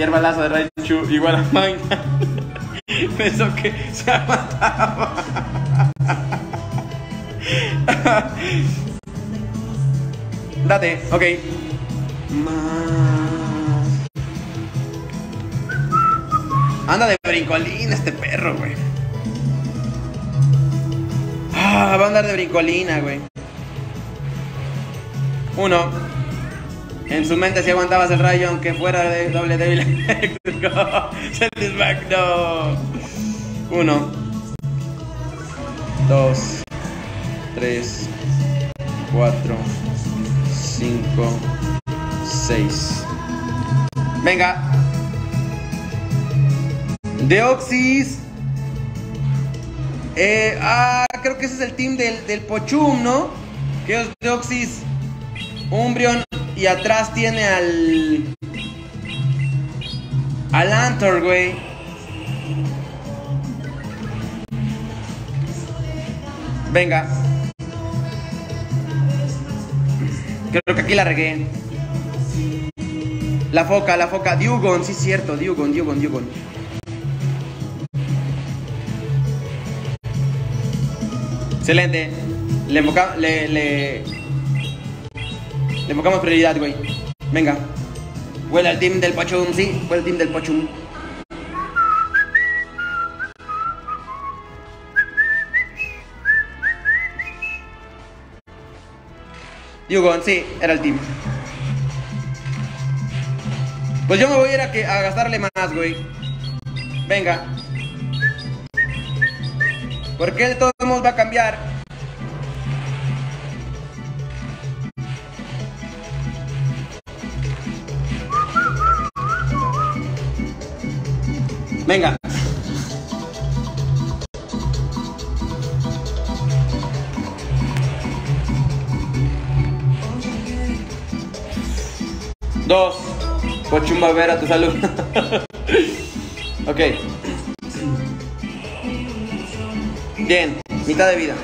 Venga. Hierba lazo de Raichu igual a Magna. Pensó que se mataba. Date, ok. Anda de brincolín este perro, güey. Ah, va a andar de brincolina, güey. Uno. En su mente si aguantabas el rayo aunque fuera de doble débil eléctrico. Uno. Dos. Tres. Cuatro. Cinco. Seis. Venga. Deoxys. Eh, ah, creo que ese es el team del, del Pochum, ¿no? Que es Deoxys. Umbreon y atrás tiene al. Al Antor, güey. Venga. Creo que aquí la regué. La foca, la foca. Dugon, sí cierto. Dugon, Dugon, Dugon. Excelente. Le, le, le, le enfocamos prioridad, güey. Venga. Huele al team del Pachum, sí. Huele al team del Pachum. Yugon, sí, era el team. Pues yo me voy a ir a gastarle más, güey. Venga. Porque él de todos modos va a cambiar. Venga. Dos. Pochumba ver a tu salud. ok. Bien, mitad de vida.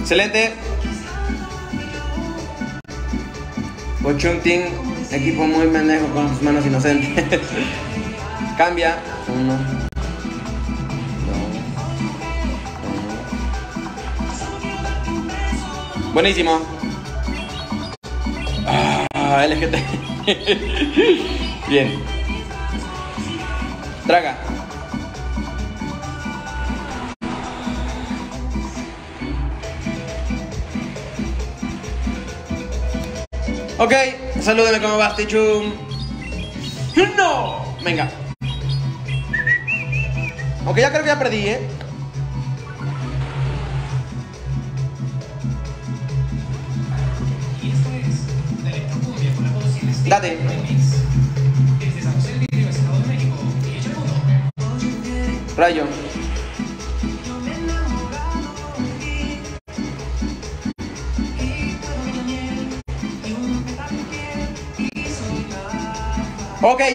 Excelente. Pochunting, equipo muy pendejo con sus manos inocentes. Cambia. Uno. Dos. Buenísimo. Ah, LGT. Bien. Traga. Ok, salúdeme como vas, Tichum. ¡No! Venga. Aunque ya creo que ya perdí, ¿eh? Date. Rayo. Ok.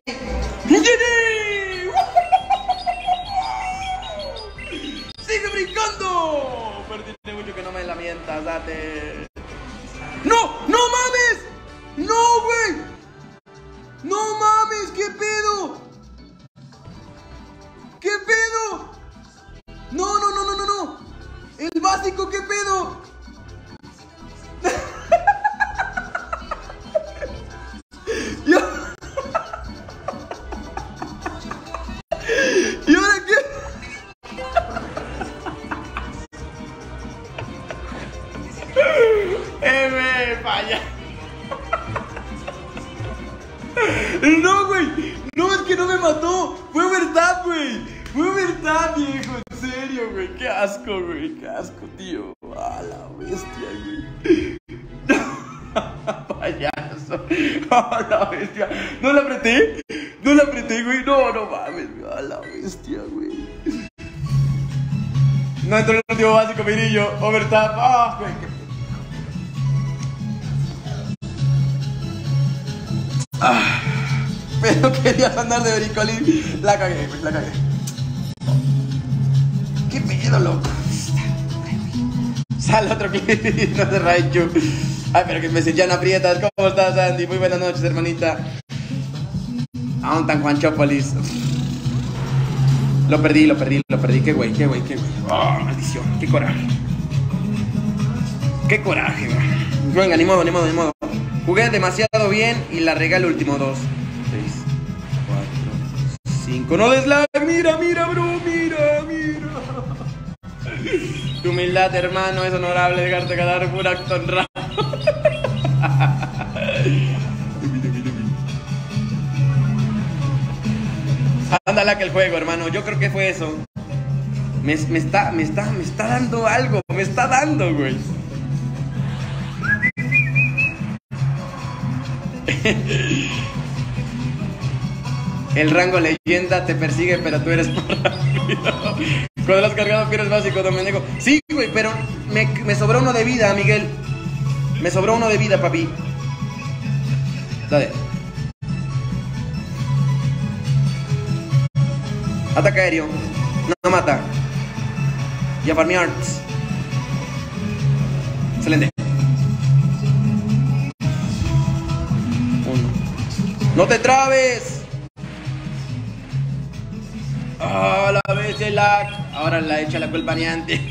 Overtap. Ah, güey, qué Ah, pero querías andar de bricolín. La cagué, pues, la cagué. ¿Qué pedo, loco? Sale otro clip, no te Raichu. Ay, pero que me sentían aprietas. ¿Cómo estás, Andy? Muy buenas noches, hermanita. Aún tan Juanchópolis. Lo perdí, lo perdí, lo perdí. Qué güey, qué güey, qué güey. Oh, maldición, qué coraje. Qué coraje, güey. Venga, ni modo, ni modo, ni modo. Jugué demasiado bien y la regué el último dos. Seis, cuatro, cinco. No des lag. Mira, mira, bro. Mira, mira. Tu humildad, hermano, es honorable dejarte ganar por acto honrado. Ándala que el juego, hermano. Yo creo que fue eso. Me, me, está, me, está, me está dando algo. Me está dando, güey. El rango leyenda te persigue, pero tú eres más rápido. Cuando lo has cargado pierdes básico, Domenico. Sí, güey, pero me, sobró uno de vida, Miguel. Me sobró uno de vida, papi. Dale. Ataque aéreo. No, no mata. Y a farmear. Excelente. ¡No te trabes! ¡Ah, la vez el lag! Ahora la echa la culpa niante.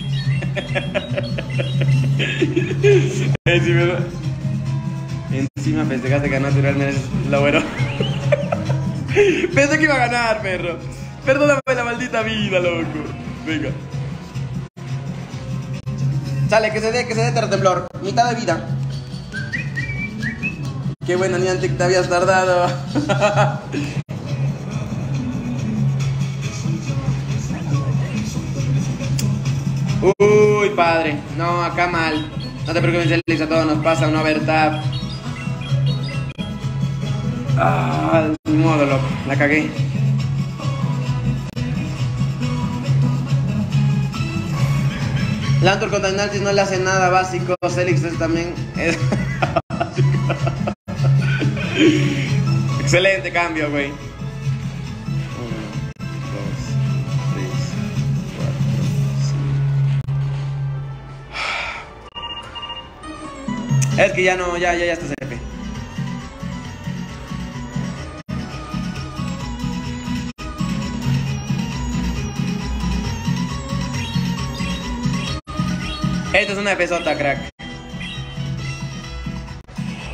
Encima, encima festejaste natural la bueno. Pensé que iba a ganar, perro. Perdóname la maldita vida, loco. Venga. Sale, que se dé, que se dé terretemblor. Mitad de vida. Qué bueno, Niantic, te habías tardado. Uy, padre. No, acá mal. No te preocupes, Elix, a todos nos pasa un overtap. Ah, ni modo, loco. La cagué. Lantur contra no le hace nada básico. Celix también es Excelente cambio, güey. Es que ya no, ya, ya, ya está CP. Esta es una pesota, crack.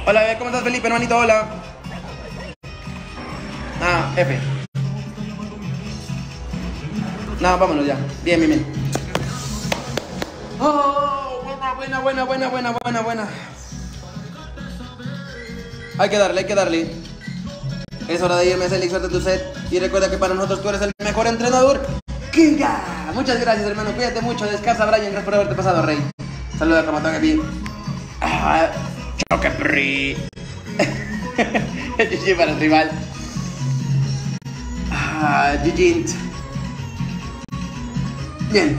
Hola, ¿cómo estás, Felipe, hermanito? Hola. Ah, F. No, vámonos ya. Bien, bien, bien. Oh, buena, buena, buena, buena, buena, buena. Hay que darle, hay que darle. Es hora de irme, Celix, suerte tu set. Y recuerda que para nosotros tú eres el mejor entrenador. ¡Kinga! Muchas gracias, hermano. Cuídate mucho. Descansa, Brian. Gracias por haberte pasado, Rey. Saluda, como aquí. Ah, choque pri. GG para el rival. Ah, GG. Bien.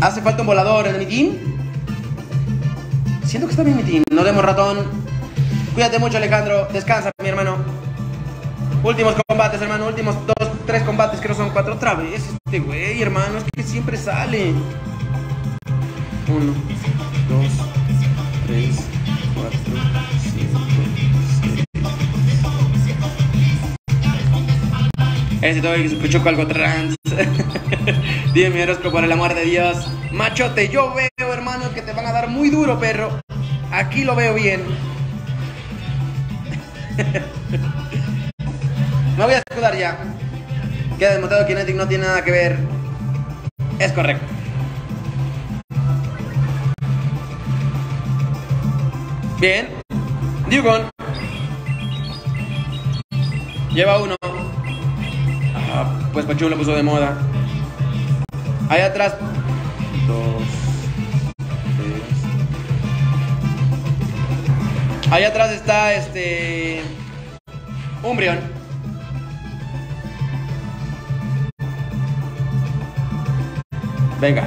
Hace falta un volador en mi team. Siento que está bien mi team. No demos ratón. Cuídate mucho, Alejandro. Descansa, mi hermano. Últimos combates, hermano. Últimos dos, tres combates que no son cuatro. Otra vez este güey, hermano. Es que siempre sale. Uno, dos, tres, cuatro, cinco, seis. Ese todo que se escuchó algo trans. Dime mi horóscopo por el amor de Dios. Machote, yo veo, hermano, que te van a dar muy duro, perro. Aquí lo veo bien. Me voy a escudar ya. Queda demostrado que Kinetic no tiene nada que ver. Es correcto. Bien. Dugon. Lleva uno. Ah, pues Pachun lo puso de moda. Ahí atrás. Dos. Tres. Ahí atrás está este. Umbreon. Venga.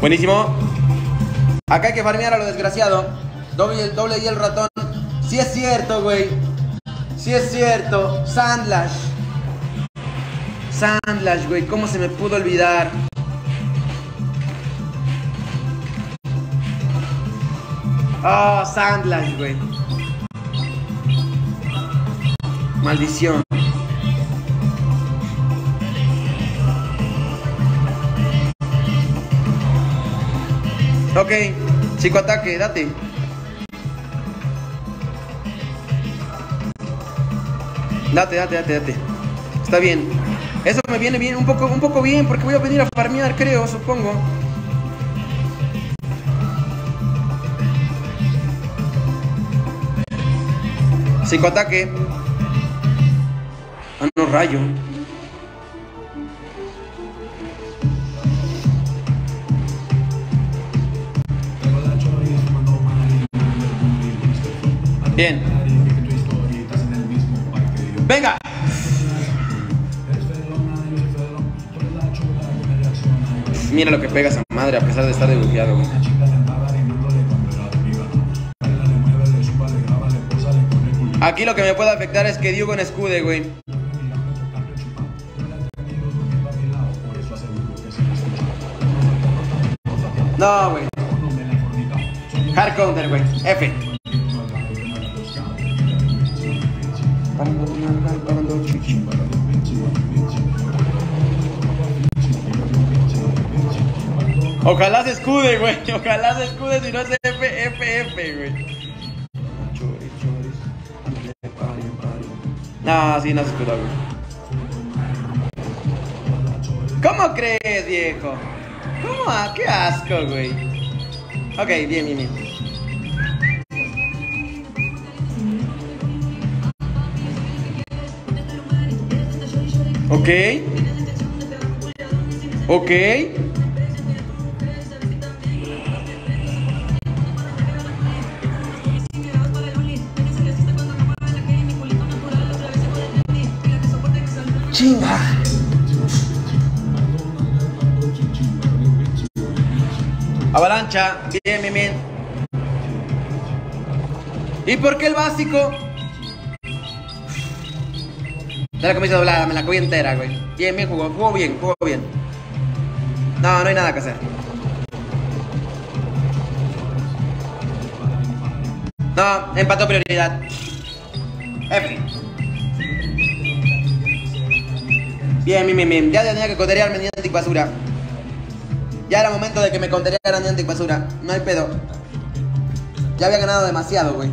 Buenísimo. Acá hay que farmear a lo desgraciado. Doble, doble y el ratón. Sí es cierto, güey. Sí es cierto. Sandlash. Sandlash, güey. ¿Cómo se me pudo olvidar? Oh, Sandlash, güey. Maldición. Ok, psicoataque, date. Date, date, date, date. Está bien. Eso me viene bien, un poco, un poco bien, porque voy a venir a farmear, creo, supongo. Psicoataque. Ah, no, rayo. Bien. Venga. Mira lo que pega esa madre a pesar de estar debujeado. Aquí lo que me puede afectar es que Diego en escude, güey. No, güey. Hard counter, güey. F. Ojalá se escude, güey. Ojalá se escude si no es FFF, güey. No, sí, no se escuda, güey. ¿Cómo crees, viejo? ¿Cómo? ¡Qué asco, güey! Ok, bien, bien, bien. Ok. Ok. Chinga. Avalancha. Bien, bien, bien. ¿Y por qué el básico? De la camisa doblada, me la cogí entera, güey. Bien, bien, jugó, jugó bien, jugó bien. No, no hay nada que hacer. No, empató prioridad. F. Bien, bien, bien, bien. Ya tenía que conterearme ni basura. Ya era momento de que me conterearan ni basura. No hay pedo. Ya había ganado demasiado, güey.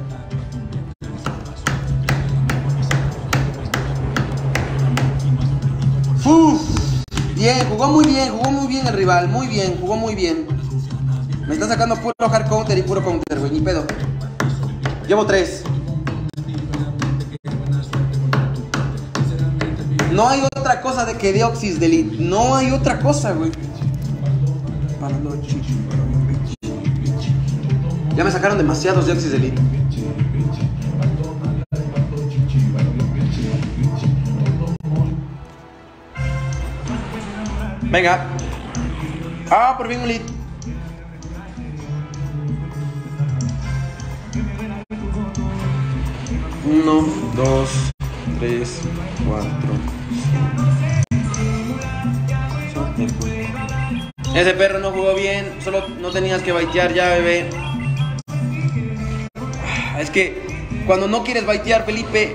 Bien, jugó muy bien, jugó muy bien el rival, muy bien, jugó muy bien. Me está sacando puro hard counter y puro counter, güey, ni pedo. Llevo tres. No hay otra cosa de que Deoxys Delete. No hay otra cosa, güey. Ya me sacaron demasiados Deoxys Delete. Venga. Ah, por fin un lead. Uno, dos, tres, cuatro. Ese perro no jugó bien, solo no tenías que baitear ya, bebé. Ah, es que cuando no quieres baitear, Felipe,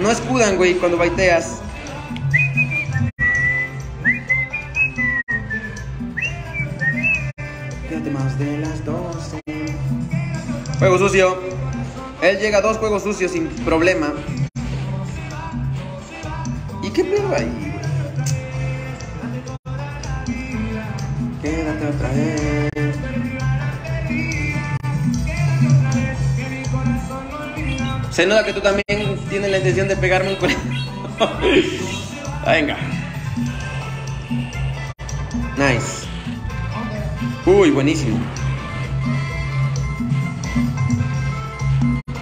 no escudan, güey, cuando baiteas. Quédate más de las 12. Juego sucio. Él llega a dos juegos sucios sin problema. Se nota que tú también tienes la intención de pegarme un conejo. Venga. Nice. Uy, buenísimo.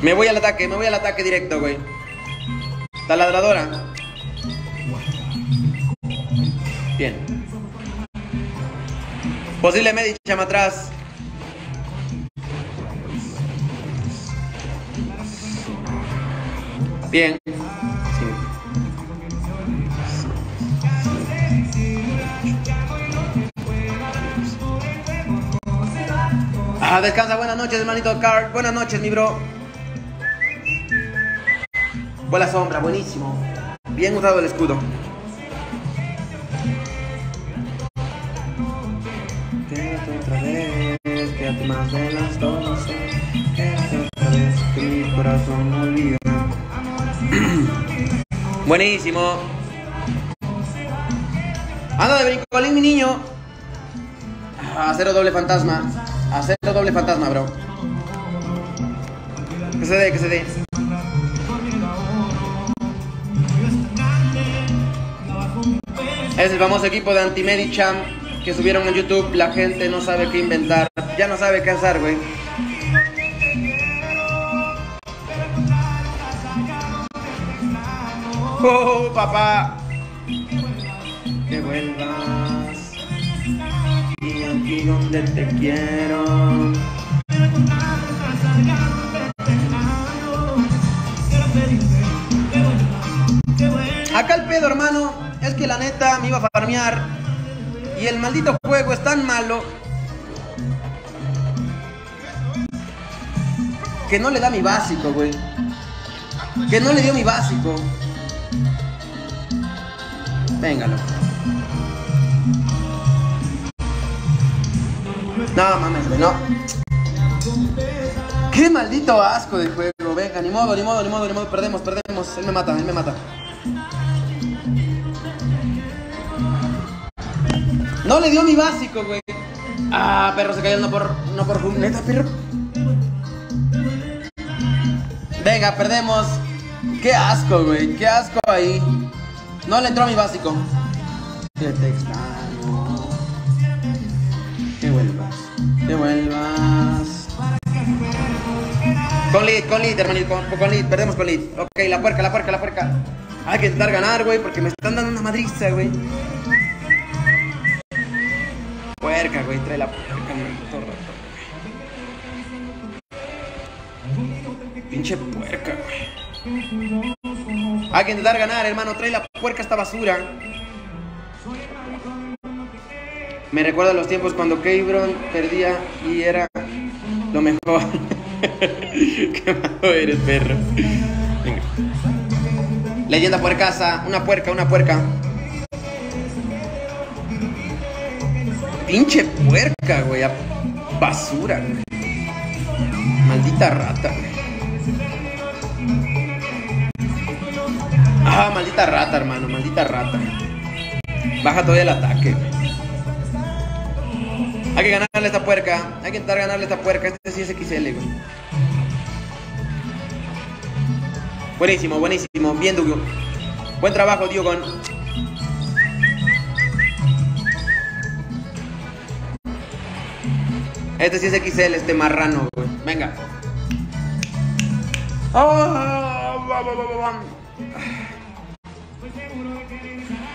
Me voy al ataque, me voy al ataque directo, güey. Taladradora. Bien. Posible Medicham atrás. Bien. Ah, descansa, buenas noches, hermanito Card. Buenas noches, mi bro. Buena sombra, buenísimo. Bien usado el escudo. Quédate otra vez, quédate más de las 12. Quédate otra vez, que mi corazón olvida. Buenísimo. Anda de brincolín, mi niño. Acero doble fantasma. Acero doble fantasma, bro. Que se dé, que se dé. Es el famoso equipo de Anti-Medicham que subieron en YouTube. La gente no sabe qué inventar. Ya no sabe qué hacer, güey. Oh, papá. Que vuelvas. Y aquí donde te quiero. Acá el pedo, hermano, es que la neta me iba a farmear. Y el maldito juego es tan malo. Que no le da mi básico, güey. Que no le dio mi básico. Véngalo. No mames, no. Qué maldito asco de juego. Venga, ni modo, ni modo, ni modo, ni modo. Perdemos, perdemos. Él me mata, él me mata. No le dio mi básico, güey. Ah, perro, se cayó no por. No por neta, perro. Venga, perdemos. Qué asco, güey. Qué asco ahí. No le entró a mi básico. Que te extraño. Que vuelvas. Que vuelvas. Con lead, con lead, hermanito. Con, con lead. Perdemos con lead. Ok, la puerca, la puerca, la puerca. Hay que intentar ganar, güey, porque me están dando una madriza, güey. Puerca, güey. Trae la puerca, maldito rato. Pinche puerca, güey. Hay que intentar ganar, hermano. Trae la puerca esta basura. Me recuerda los tiempos cuando Kebron perdía y era lo mejor. Qué malo eres, perro. Venga. Leyenda puercasa. Una puerca, una puerca. Pinche puerca, güey. a Basura, güey. Maldita rata, güey. Ah, maldita rata, hermano, maldita rata. Baja todavía el ataque. Hay que ganarle esta puerca. Hay que intentar ganarle esta puerca. Este sí es XL, güey. Buenísimo, buenísimo. Bien, Dugo. Buen trabajo, Diogon. Este sí es XL, este marrano, güey. Venga.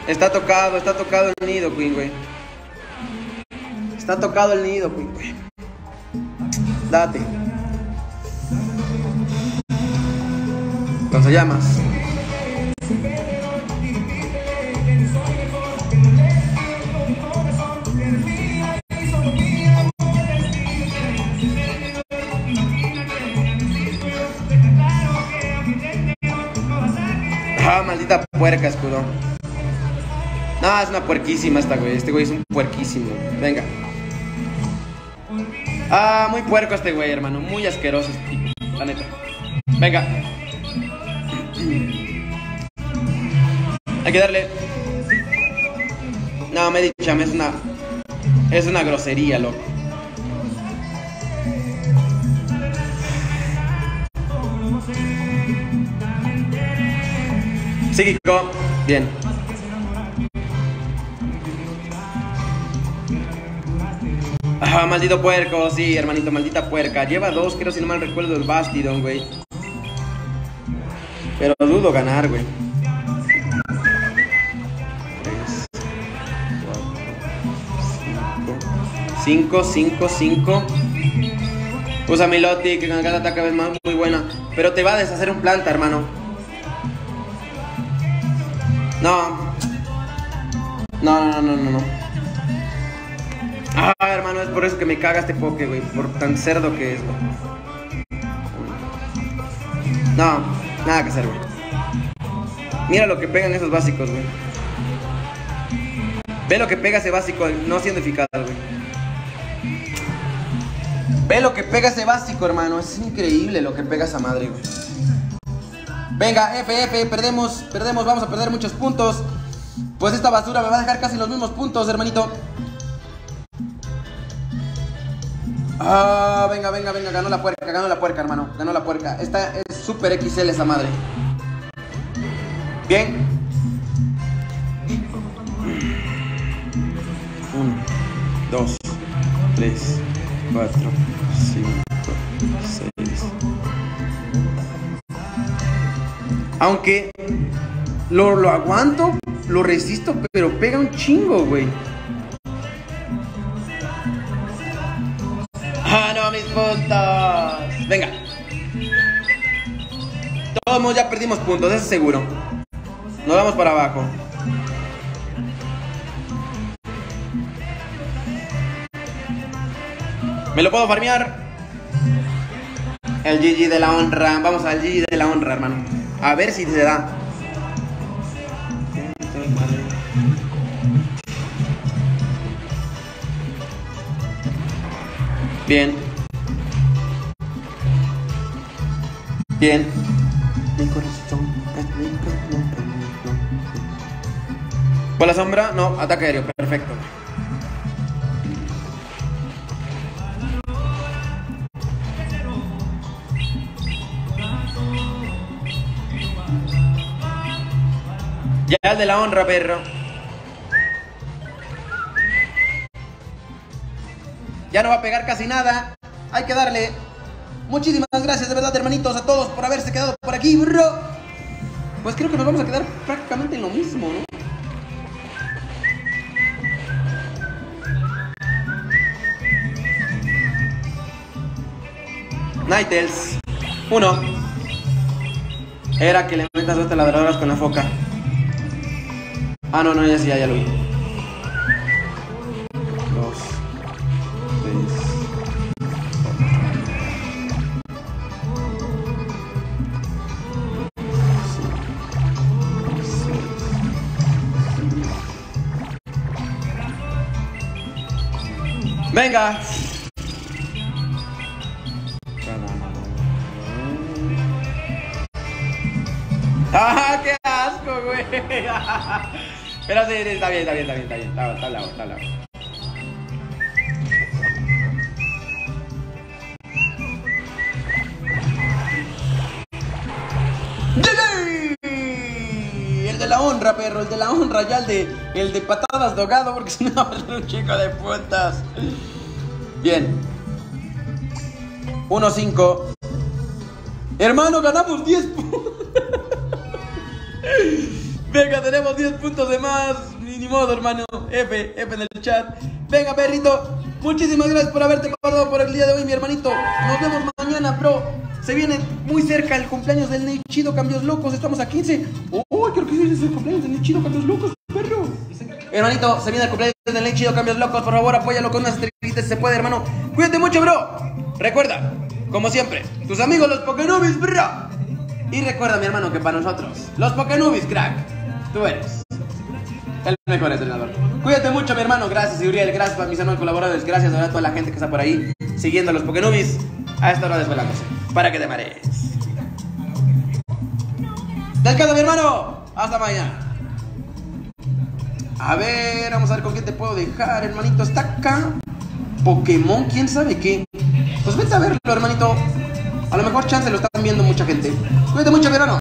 Está tocado, está tocado el nido, Queen. Está tocado el nido, Queen, güey. Date. Entonces llamas. Ah, maldita puerca, escudo. No, es una puerquísima esta, güey. Este güey es un puerquísimo. Venga. Ah, muy puerco este güey, hermano. Muy asqueroso este. La neta. Venga. Hay que darle. No, me dicha, es una. Es una grosería, loco. Psíquico. Bien. Ah, maldito puerco, sí, hermanito, maldita puerca. Lleva dos, creo, si no mal recuerdo, el Bastidon, güey. Pero dudo ganar, güey. Tres, cuatro, cinco, cinco, cinco. Usa Miloti, que con cada ataque es más muy buena. Pero te va a deshacer un planta, hermano. No. No, no, no, no, no. Ah, hermano, es por eso que me caga este poke, güey. Por tan cerdo que es, güey. No, nada que hacer, güey. Mira lo que pegan esos básicos, güey. Ve lo que pega ese básico, no siendo eficaz, güey. Ve lo que pega ese básico, hermano. Es increíble lo que pega esa madre, güey. Venga, F, F, perdemos, perdemos, vamos a perder muchos puntos. Pues esta basura me va a dejar casi los mismos puntos, hermanito. Ah, venga, venga, venga, ganó la puerca, ganó la puerca, hermano. Ganó la puerca. Esta es super XL esa madre. Bien. Uno, dos, tres, cuatro, cinco, seis. Aunque lo, lo aguanto, lo resisto, pero pega un chingo, güey. ¡Ah, no, mis puntos! Venga. Todos ya perdimos puntos, eso es seguro. Nos vamos para abajo. ¿Me lo puedo farmear? El GG de la honra. Vamos al GG de la honra, hermano. A ver si se da. Bien. Bien. ¿Por la sombra? No, ataque aéreo, perfecto. El de la honra, perro. Ya no va a pegar casi nada. Hay que darle. Muchísimas gracias de verdad, hermanitos, a todos por haberse quedado por aquí, bro. Pues creo que nos vamos a quedar prácticamente en lo mismo, ¿no? Nightels. Uno. Era que le metas dos ladradoras con la foca. Ah, no, no, ya sí, ya, ya lo vi. Venga. ¡Ah, qué asco, güey! Sí, está bien, está bien, está bien, está bien. Está, está al lado, está al lado. El de la honra, perro, el de la honra, ya el de, el de patadas dogado, porque si no va a ser un chico de putas. Bien. 1-5. Hermano, ganamos 10 puntos. Venga, tenemos 10 puntos de más. Ni, modo, hermano. F, F en el chat. Venga, perrito. Muchísimas gracias por haberte pasado por el día de hoy, mi hermanito. Nos vemos mañana, bro. Se viene muy cerca el cumpleaños del Ney Chido Cambios Locos. Estamos a 15. Oh, creo que es el cumpleaños del Ney Chido Cambios Locos, perro. Hermanito, se viene el cumpleaños del Ney Chido Cambios Locos. Por favor, apóyalo con unas estrellitas si se puede, hermano. Cuídate mucho, bro. Recuerda, como siempre, tus amigos los Pokénubis, bro. Y recuerda, mi hermano, que para nosotros, los Pokénubis, crack, tú eres el mejor entrenador. Cuídate mucho, mi hermano. Gracias, Uriel. Gracias a mis hermanos colaboradores. Gracias a toda la gente que está por ahí. siguiendo a los Pokenubis a esta hora desvelándose. Para que te marees. Descansa, mi hermano. Hasta mañana. A ver, vamos a ver con quién te puedo dejar, hermanito. Está acá. Pokémon, quién sabe qué. Pues vete a verlo, hermanito. A lo mejor chance lo están viendo mucha gente. Cuídate mucho, verano.